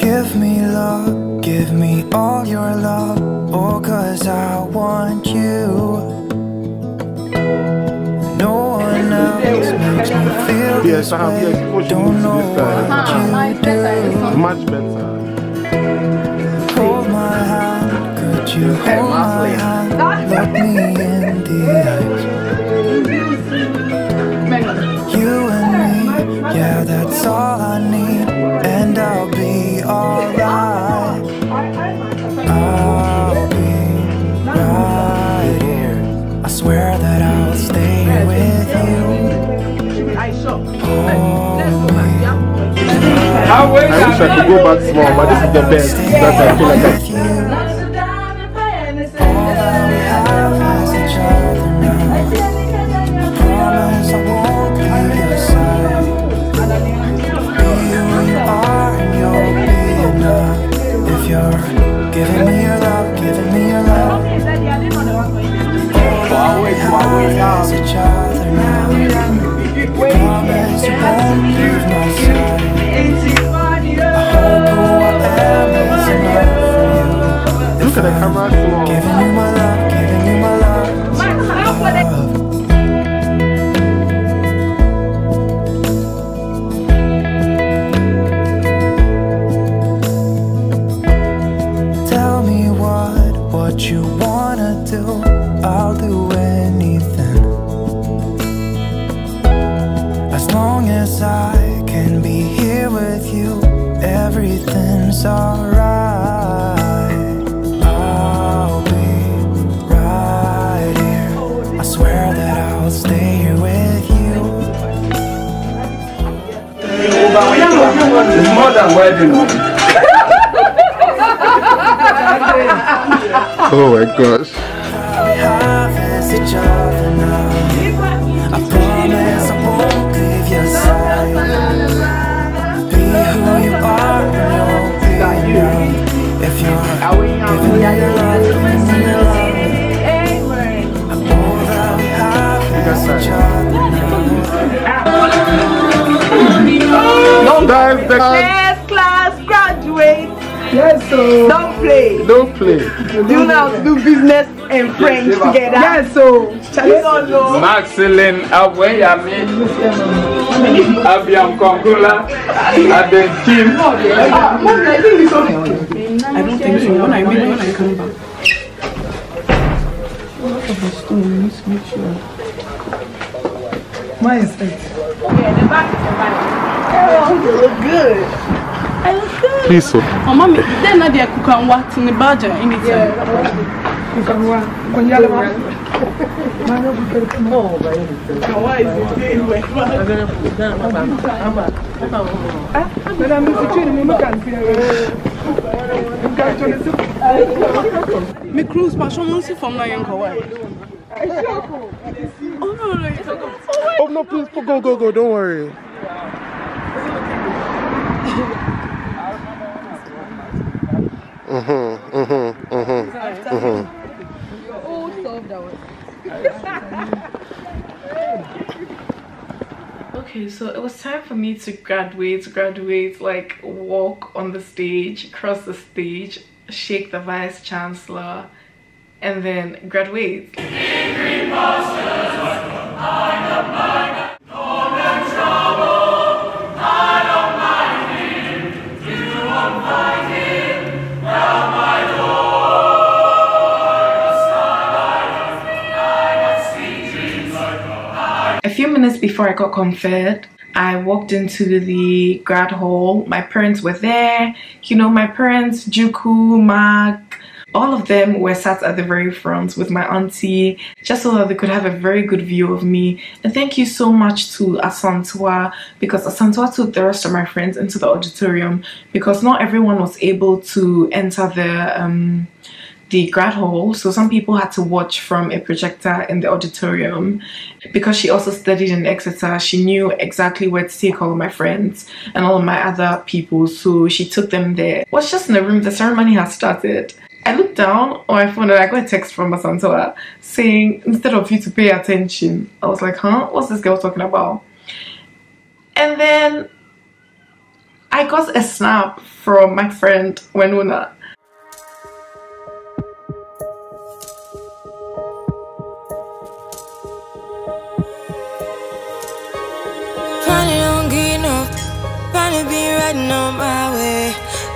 Give me love, give me all your love. Oh, cause I want you. Yes, I have. Yes, Don't know to this what side. you. Much better. Hold my hand, could you hold my hand? Look me in the eyes. You and me, yeah, that's all I I wish I could go back small, but this is the best. that I feel like I at the camera than wedding. Oh my gosh. Yes, so. Don't play. Don't play. Do not do business and French together. Yes, so. You don't know. Maxline Abweyami. Abiam Kongula. Adentim. I don't think so. When I make when I come back. What of the stone? I need make sure. Mine is it. Yeah, the back is the back. Oh, you look good. I look good. Please, so. Oh, mommy, then I cook and what in the badger anytime. You can run. When you're around. Oh, why is it doing well? When I'm between ah, me, I can feel Me cruise pa so mun si from na yen ko wa. Oh no no. it's okay. Oh no, please, go, go, go. Don't worry. Mm-hmm, mm-hmm, mm-hmm, mm-hmm. That. Okay, so it was time for me to graduate, graduate, like walk on the stage, cross the stage, shake the vice chancellor, and then graduate. Few minutes before I got conferred, I walked into the grad hall. My parents were there. You know, my parents, Juku, Mark, all of them were sat at the very front with my auntie just so that they could have a very good view of me and thank you so much to Asantwa because Asantwa took the rest of my friends into the auditorium because not everyone was able to enter the um, the grad hall. So some people had to watch from a projector in the auditorium. Because she also studied in Exeter she knew exactly where to take all of my friends and all of my other people. So she took them there. Was just in the room. The ceremony had started. I looked down on my phone and I got a text from Masantoa saying instead of you to pay attention I was like huh? What's this girl talking about? And then I got a snap from my friend Wenuna riding on my way.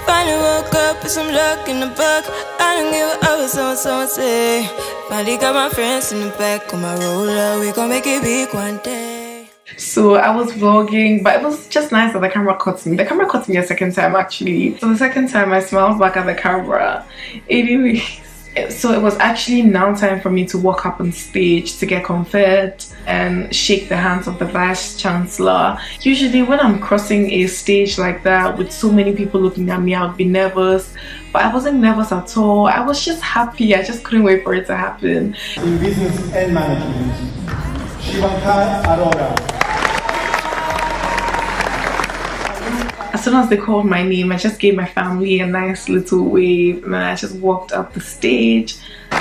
Finally woke up with some luck in the book. I don't give a what someone, someone say. Finally got my friends in the back on my roller. We gon' make it big one day. So I was vlogging, but it was just nice that the camera caught me. The camera caught me a second time actually. So the second time I smiled back at the camera. Anyways, so it was actually now time for me to walk up on stage to get conferred and shake the hands of the vice chancellor. Usually when I'm crossing a stage like that with so many people looking at me, I would be nervous. But I wasn't nervous at all. I was just happy. I just couldn't wait for it to happen. in business and management. Shivankar Arora. As soon as they called my name, I just gave my family a nice little wave and then I just walked up the stage. In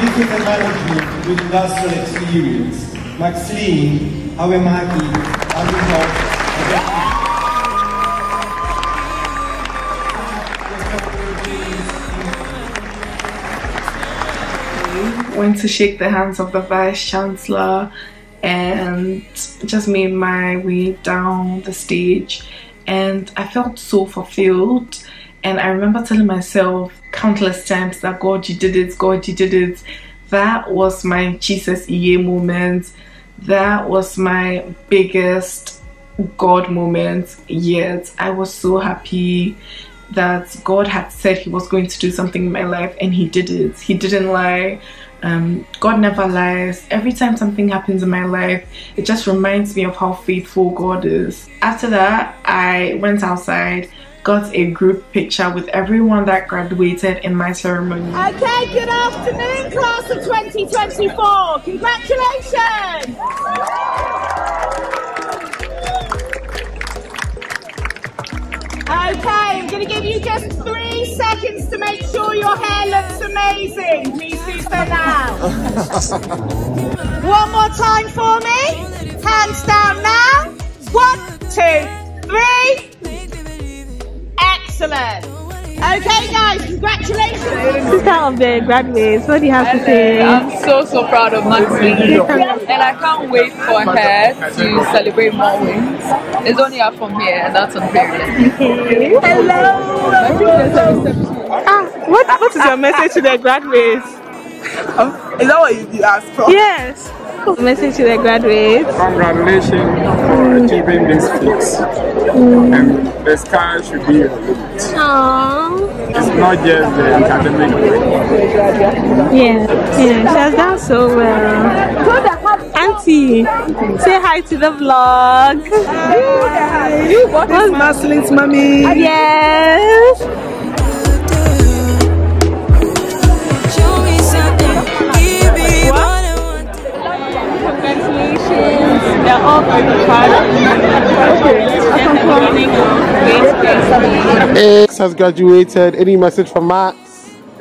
business and management with industrial experience. Maxline Awemaki. Went to shake the hands of the vice chancellor and just made my way down the stage. And I felt so fulfilled. And I remember telling myself countless times that God you did it God you did it. That was my Jesus EA moment. That was my biggest God moment. Yet I was so happy that God had said he was going to do something in my life and he did it. He didn't lie um, God never lies. Every time something happens in my life, it just reminds me of how faithful God is. After that, I went outside, got a group picture with everyone that graduated in my ceremony. Okay, good afternoon, class of 2024. Congratulations! Okay, I'm going to give you just three seconds to make sure your hair looks amazing. Please do so now. One more time for me. Hands down now. One, two, three. Excellent. Okay, guys, congratulations. Sister of the graduates, what do you have to say? I'm so so proud of Maxline and I can't wait for her to celebrate more wins. It's only up from here and that's on period. Hello. Ah, what what is your message to the graduates? is that what you, you asked for? Yes. Message to the graduates. Congratulations for achieving this feat. And the sky should be your limit. Aww. It's not just the academic. Yeah, yeah, she has done so well. Auntie, say hi to the vlog. Hi. What is Marcelin's mommy? Yes. They're all very proud of you. Max has graduated. Any message from Max?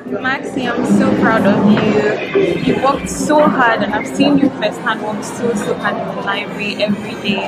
Maxi, I'm so proud of you. You worked so hard, and I've seen you firsthand work so, so hard in the library every day.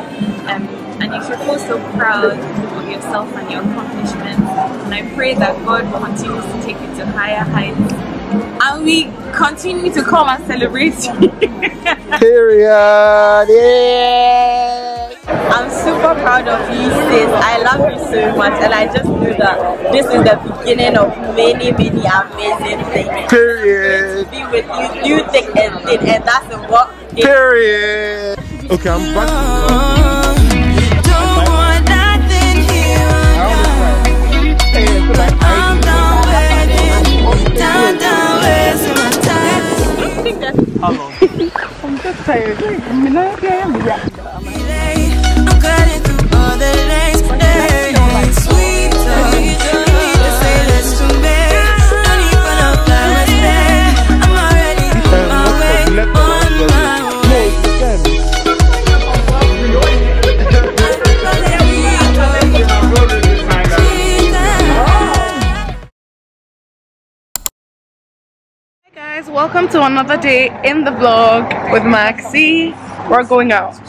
Um, and you should feel so proud of yourself and your accomplishments. And I pray that God continues to take you to higher heights. And we continue to come and celebrate you. Period. Yeah. I'm super proud of you, sis. I love you so much, and I just know that this is the beginning of many, many amazing things. Period. To be with you, do thick and thin, and that's what. Period. Okay, I'm back. Tired. Another day in the vlog with Maxy. We're going out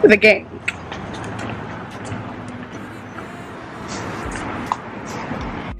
with a gang.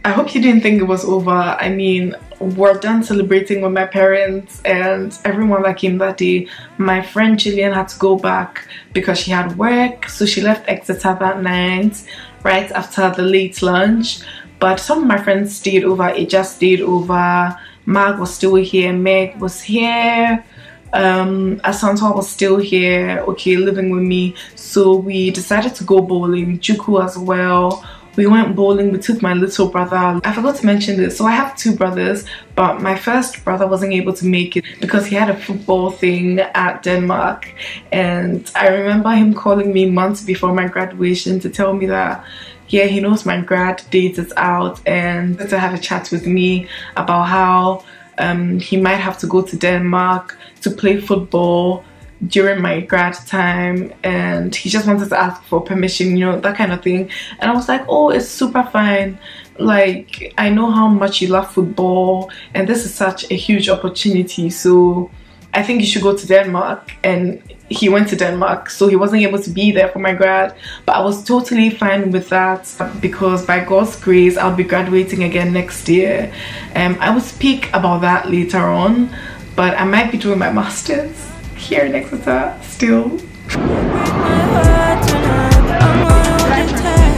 I hope you didn't think it was over. I mean, we're done celebrating with my parents and everyone that came that day. My friend Jillian had to go back because she had work, so she left Exeter that night, right after the late lunch. But some of my friends stayed over, it just stayed over. Mag was still here, Meg was here, um, Asanta was still here, okay, living with me. So we decided to go bowling, Juku as well. We went bowling, we took my little brother. I forgot to mention this, so I have two brothers, but my first brother wasn't able to make it because he had a football thing at Denmark. And I remember him calling me months before my graduation to tell me that yeah, he knows my grad date is out and to have a chat with me about how um, he might have to go to Denmark to play football during my grad time and he just wanted to ask for permission, you know, that kind of thing. And I was like, oh, it's super fine. Like, I know how much you love football and this is such a huge opportunity. So I think you should go to Denmark. And he went to Denmark, so he wasn't able to be there for my grad. But I was totally fine with that because by God's grace, I'll be graduating again next year. Um, I will speak about that later on, but I might be doing my master's here in Exeter still.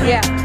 Yeah.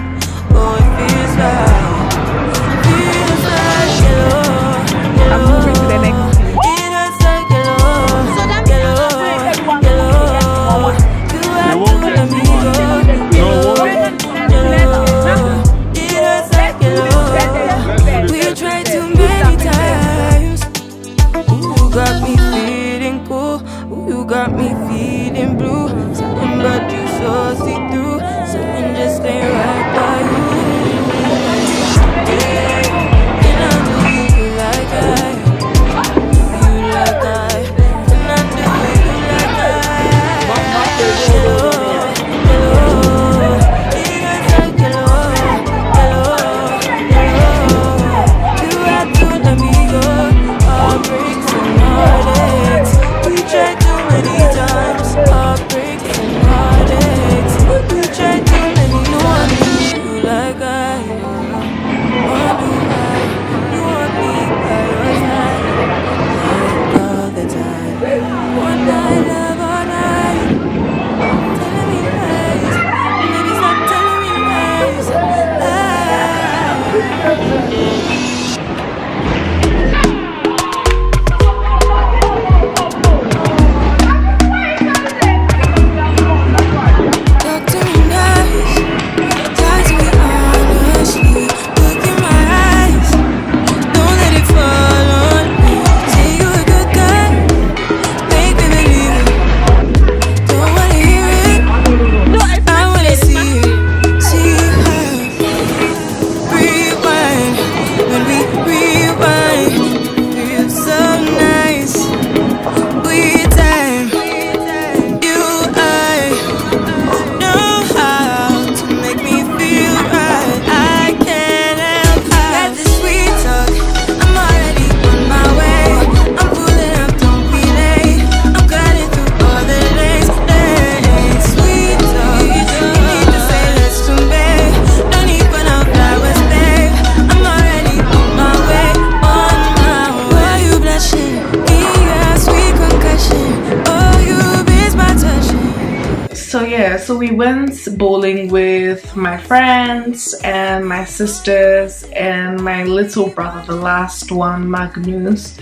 So yeah, so we went bowling with my friends and my sisters and my little brother, the last one, Magnus.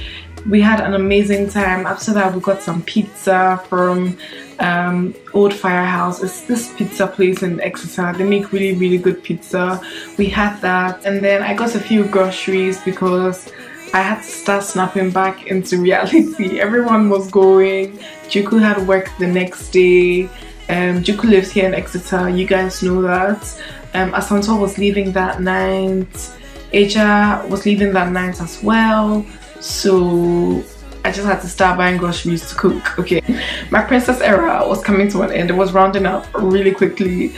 we had an amazing time. After that we got some pizza from um, old firehouse. It's this pizza place in exeter. They make really really good pizza. We had that. And then i got a few groceries because i had to start snapping back into reality. Everyone was going. Juku had work the next day um, Juku lives here in Exeter, you guys know that. Um, Asanto was leaving that night. Aja was leaving that night as well. So I just had to start buying groceries to cook. Okay, my princess era was coming to an end. It was rounding up really quickly.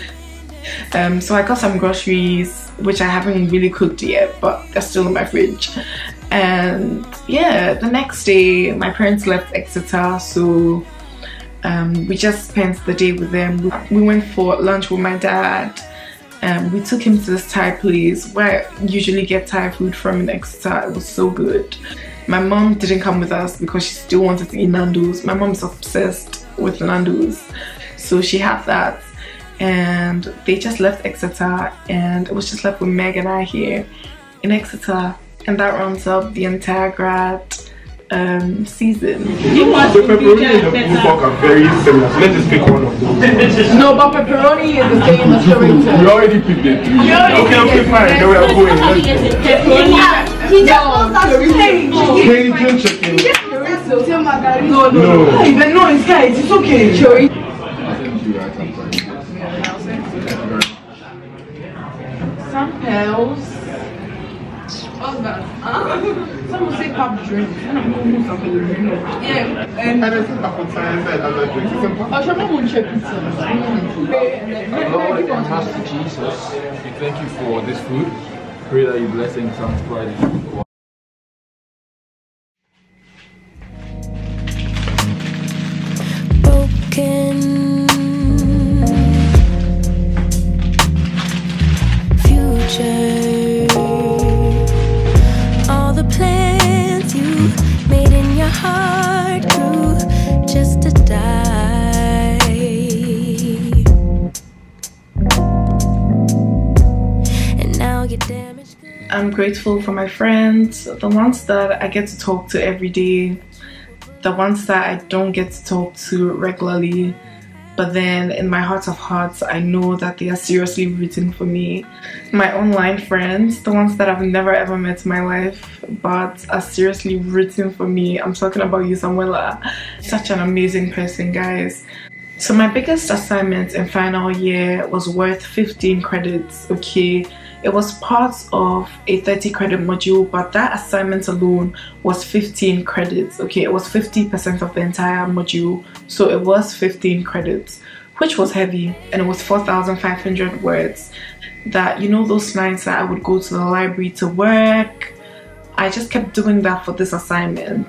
Um, so I got some groceries which I haven't really cooked yet, but they're still in my fridge. And yeah, the next day my parents left Exeter, so um, we just spent the day with them. We went for lunch with my dad. Um, we took him to this Thai place where I usually get Thai food from in Exeter. It was so good. My mom didn't come with us because she still wanted to eat Nando's. My mom is obsessed with Nando's. So she had that. And they just left Exeter and it was just left with Meg and I here in Exeter. And that rounds up the entire grad um, season. The pepperoni and the blue are very similar. So let's just pick one of those. No, but pepperoni is the same as Torrington. We already picked it. Okay, okay, fine. Then we are going. Let's go. He just wants us to change. Cajun chicken. No, no, No. Even no, it's guys, it's okay. Chori. Some pills. That? Someone say pop drink. I don't know who's something. Yeah. And I think appetizer and other drinks. It's important. Oh, someone will check. Lord and Jesus, we thank you for this food. Pray that you bless and broken grateful for my friends, the ones that I get to talk to every day, the ones that I don't get to talk to regularly. But then in my heart of hearts, I know that they are seriously rooting for me. My online friends, the ones that I've never ever met in my life, but are seriously rooting for me. I'm talking about you, Samuela. Such an amazing person, guys. So my biggest assignment in final year was worth 15 credits, okay? It was part of a 30 credit module, but that assignment alone was 15 credits, okay? It was 50% of the entire module, so it was 15 credits, which was heavy, and it was 4,500 words. That, you know, those nights that I would go to the library to work, I just kept doing that for this assignment.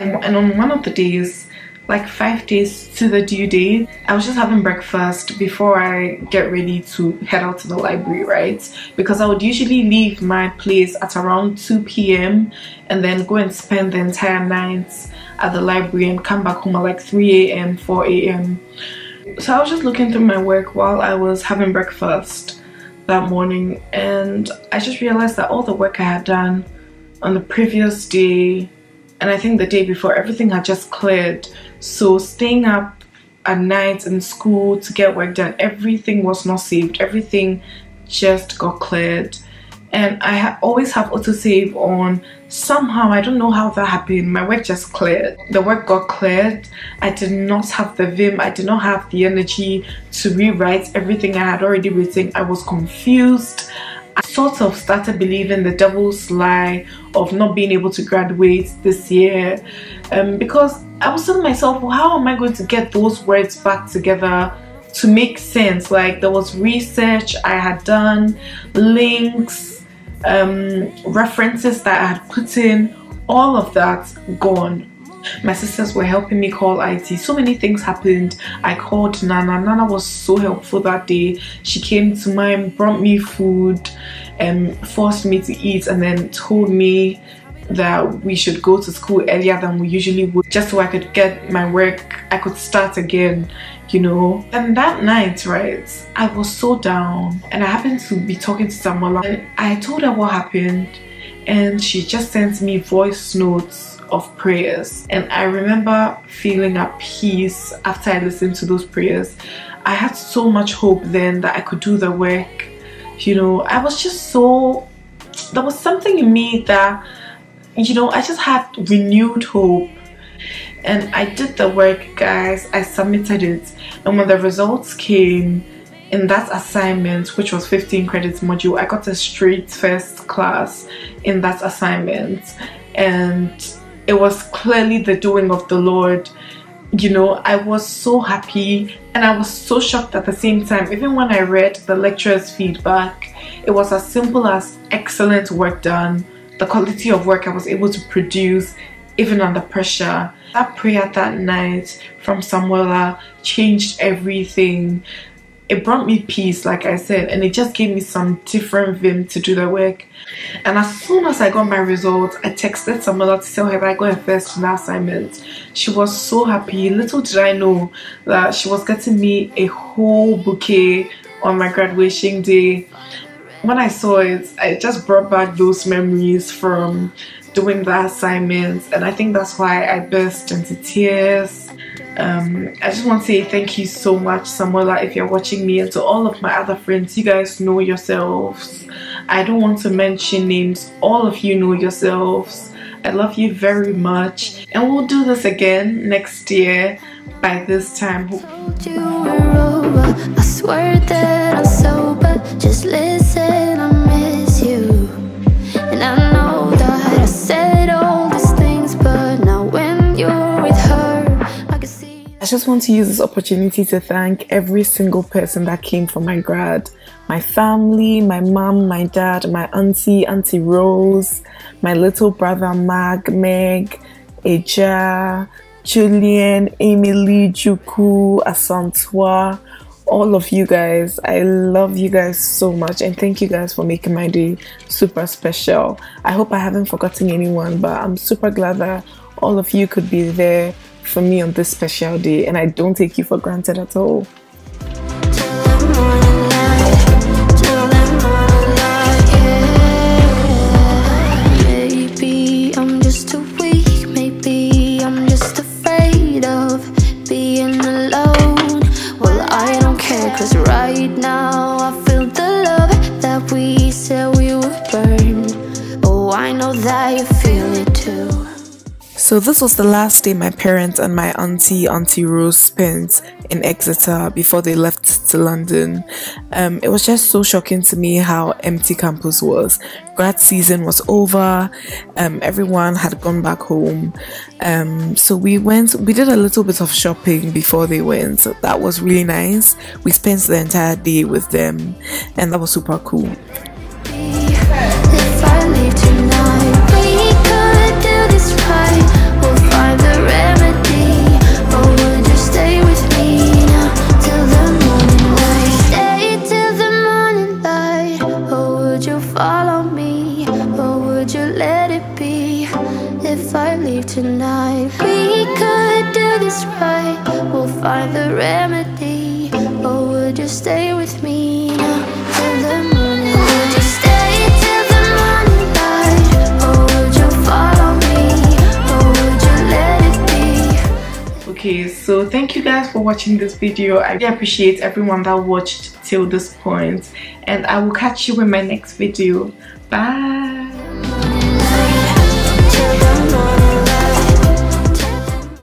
And, and on one of the days, like five days to the due date, I was just having breakfast before I get ready to head out to the library, right? Because I would usually leave my place at around 2 p.m. and then go and spend the entire night at the library and come back home at like 3 a.m., 4 a.m. So I was just looking through my work while I was having breakfast that morning and I just realized that all the work I had done on the previous day and I think the day before everything had just cleared so staying up at night in school to get work done everything was not saved. Everything just got cleared. And I ha always have autosave on. Somehow I don't know how that happened. My work just cleared. The work got cleared. I did not have the vim. I did not have the energy to rewrite everything I had already written. I was confused I sort of started believing the devil's lie of not being able to graduate this year um, because I was telling myself, well, how am I going to get those words back together to make sense? Like there was research I had done, links, um, references that I had put in, all of that gone. My sisters were helping me call IT. So many things happened. I called Nana. Nana was so helpful that day. She came to mine, brought me food, and forced me to eat, and then told me that we should go to school earlier than we usually would just so I could get my work, I could start again, you know. And that night, right, I was so down and I happened to be talking to and I told her what happened and she just sent me voice notes of prayers. And I remember feeling at peace after I listened to those prayers. I had so much hope then that I could do the work. You know, I was just so, there was something in me that, you know, I just had renewed hope. And I did the work, guys. I submitted it. And when the results came, in that assignment which was 15 credits module i got a straight first class in that assignment and it was clearly the doing of the lord. You know i was so happy and i was so shocked at the same time. Even when i read the lecturer's feedback it was as simple as excellent work done. The quality of work i was able to produce even under pressure. That prayer that night from samuela changed everything it brought me peace like i said and it just gave me some different vim to do the work. And as soon as i got my results i texted some Samuela to tell her that i got a first in assignment? She was so happy. Little did i know that she was getting me a whole bouquet on my graduation day. When i saw it i just brought back those memories from doing the assignments and i think that's why i burst into tears um, I just want to say thank you so much Samuela if you're watching me and to all of my other friends. You guys know yourselves. I don't want to mention names. All of you know yourselves. I love you very much. And we'll do this again next year by this time. I swear that I'm sober. Just listen just want to use this opportunity to thank every single person that came for my grad. My family, my mom, my dad, my auntie, Auntie Rose, my little brother Mag, Meg, Eja, Julian, Emily, Juku, Asantua, all of you guys. I love you guys so much and thank you guys for making my day super special. I hope I haven't forgotten anyone, but I'm super glad that all of you could be there for me on this special day and I don't take you for granted at all. Maybe I'm just too weak, maybe I'm just afraid of being alone. Well, I don't care, cause right now I feel the love that we said we would burn. Oh, I know that you feel it. So this was the last day my parents and my auntie, Auntie Rose, spent in Exeter before they left to London. Um, it was just so shocking to me how empty campus was. Grad season was over. Um, everyone had gone back home. Um, so we went. We did a little bit of shopping before they went. So that was really nice. We spent the entire day with them, and that was super cool. We'll find the remedy. Or would you stay with me now till the morning? Would you stay till the morning? Or would you follow me? Or would you let it be? Okay, so thank you guys for watching this video. I really appreciate everyone that watched till this point, and I will catch you in my next video. Bye.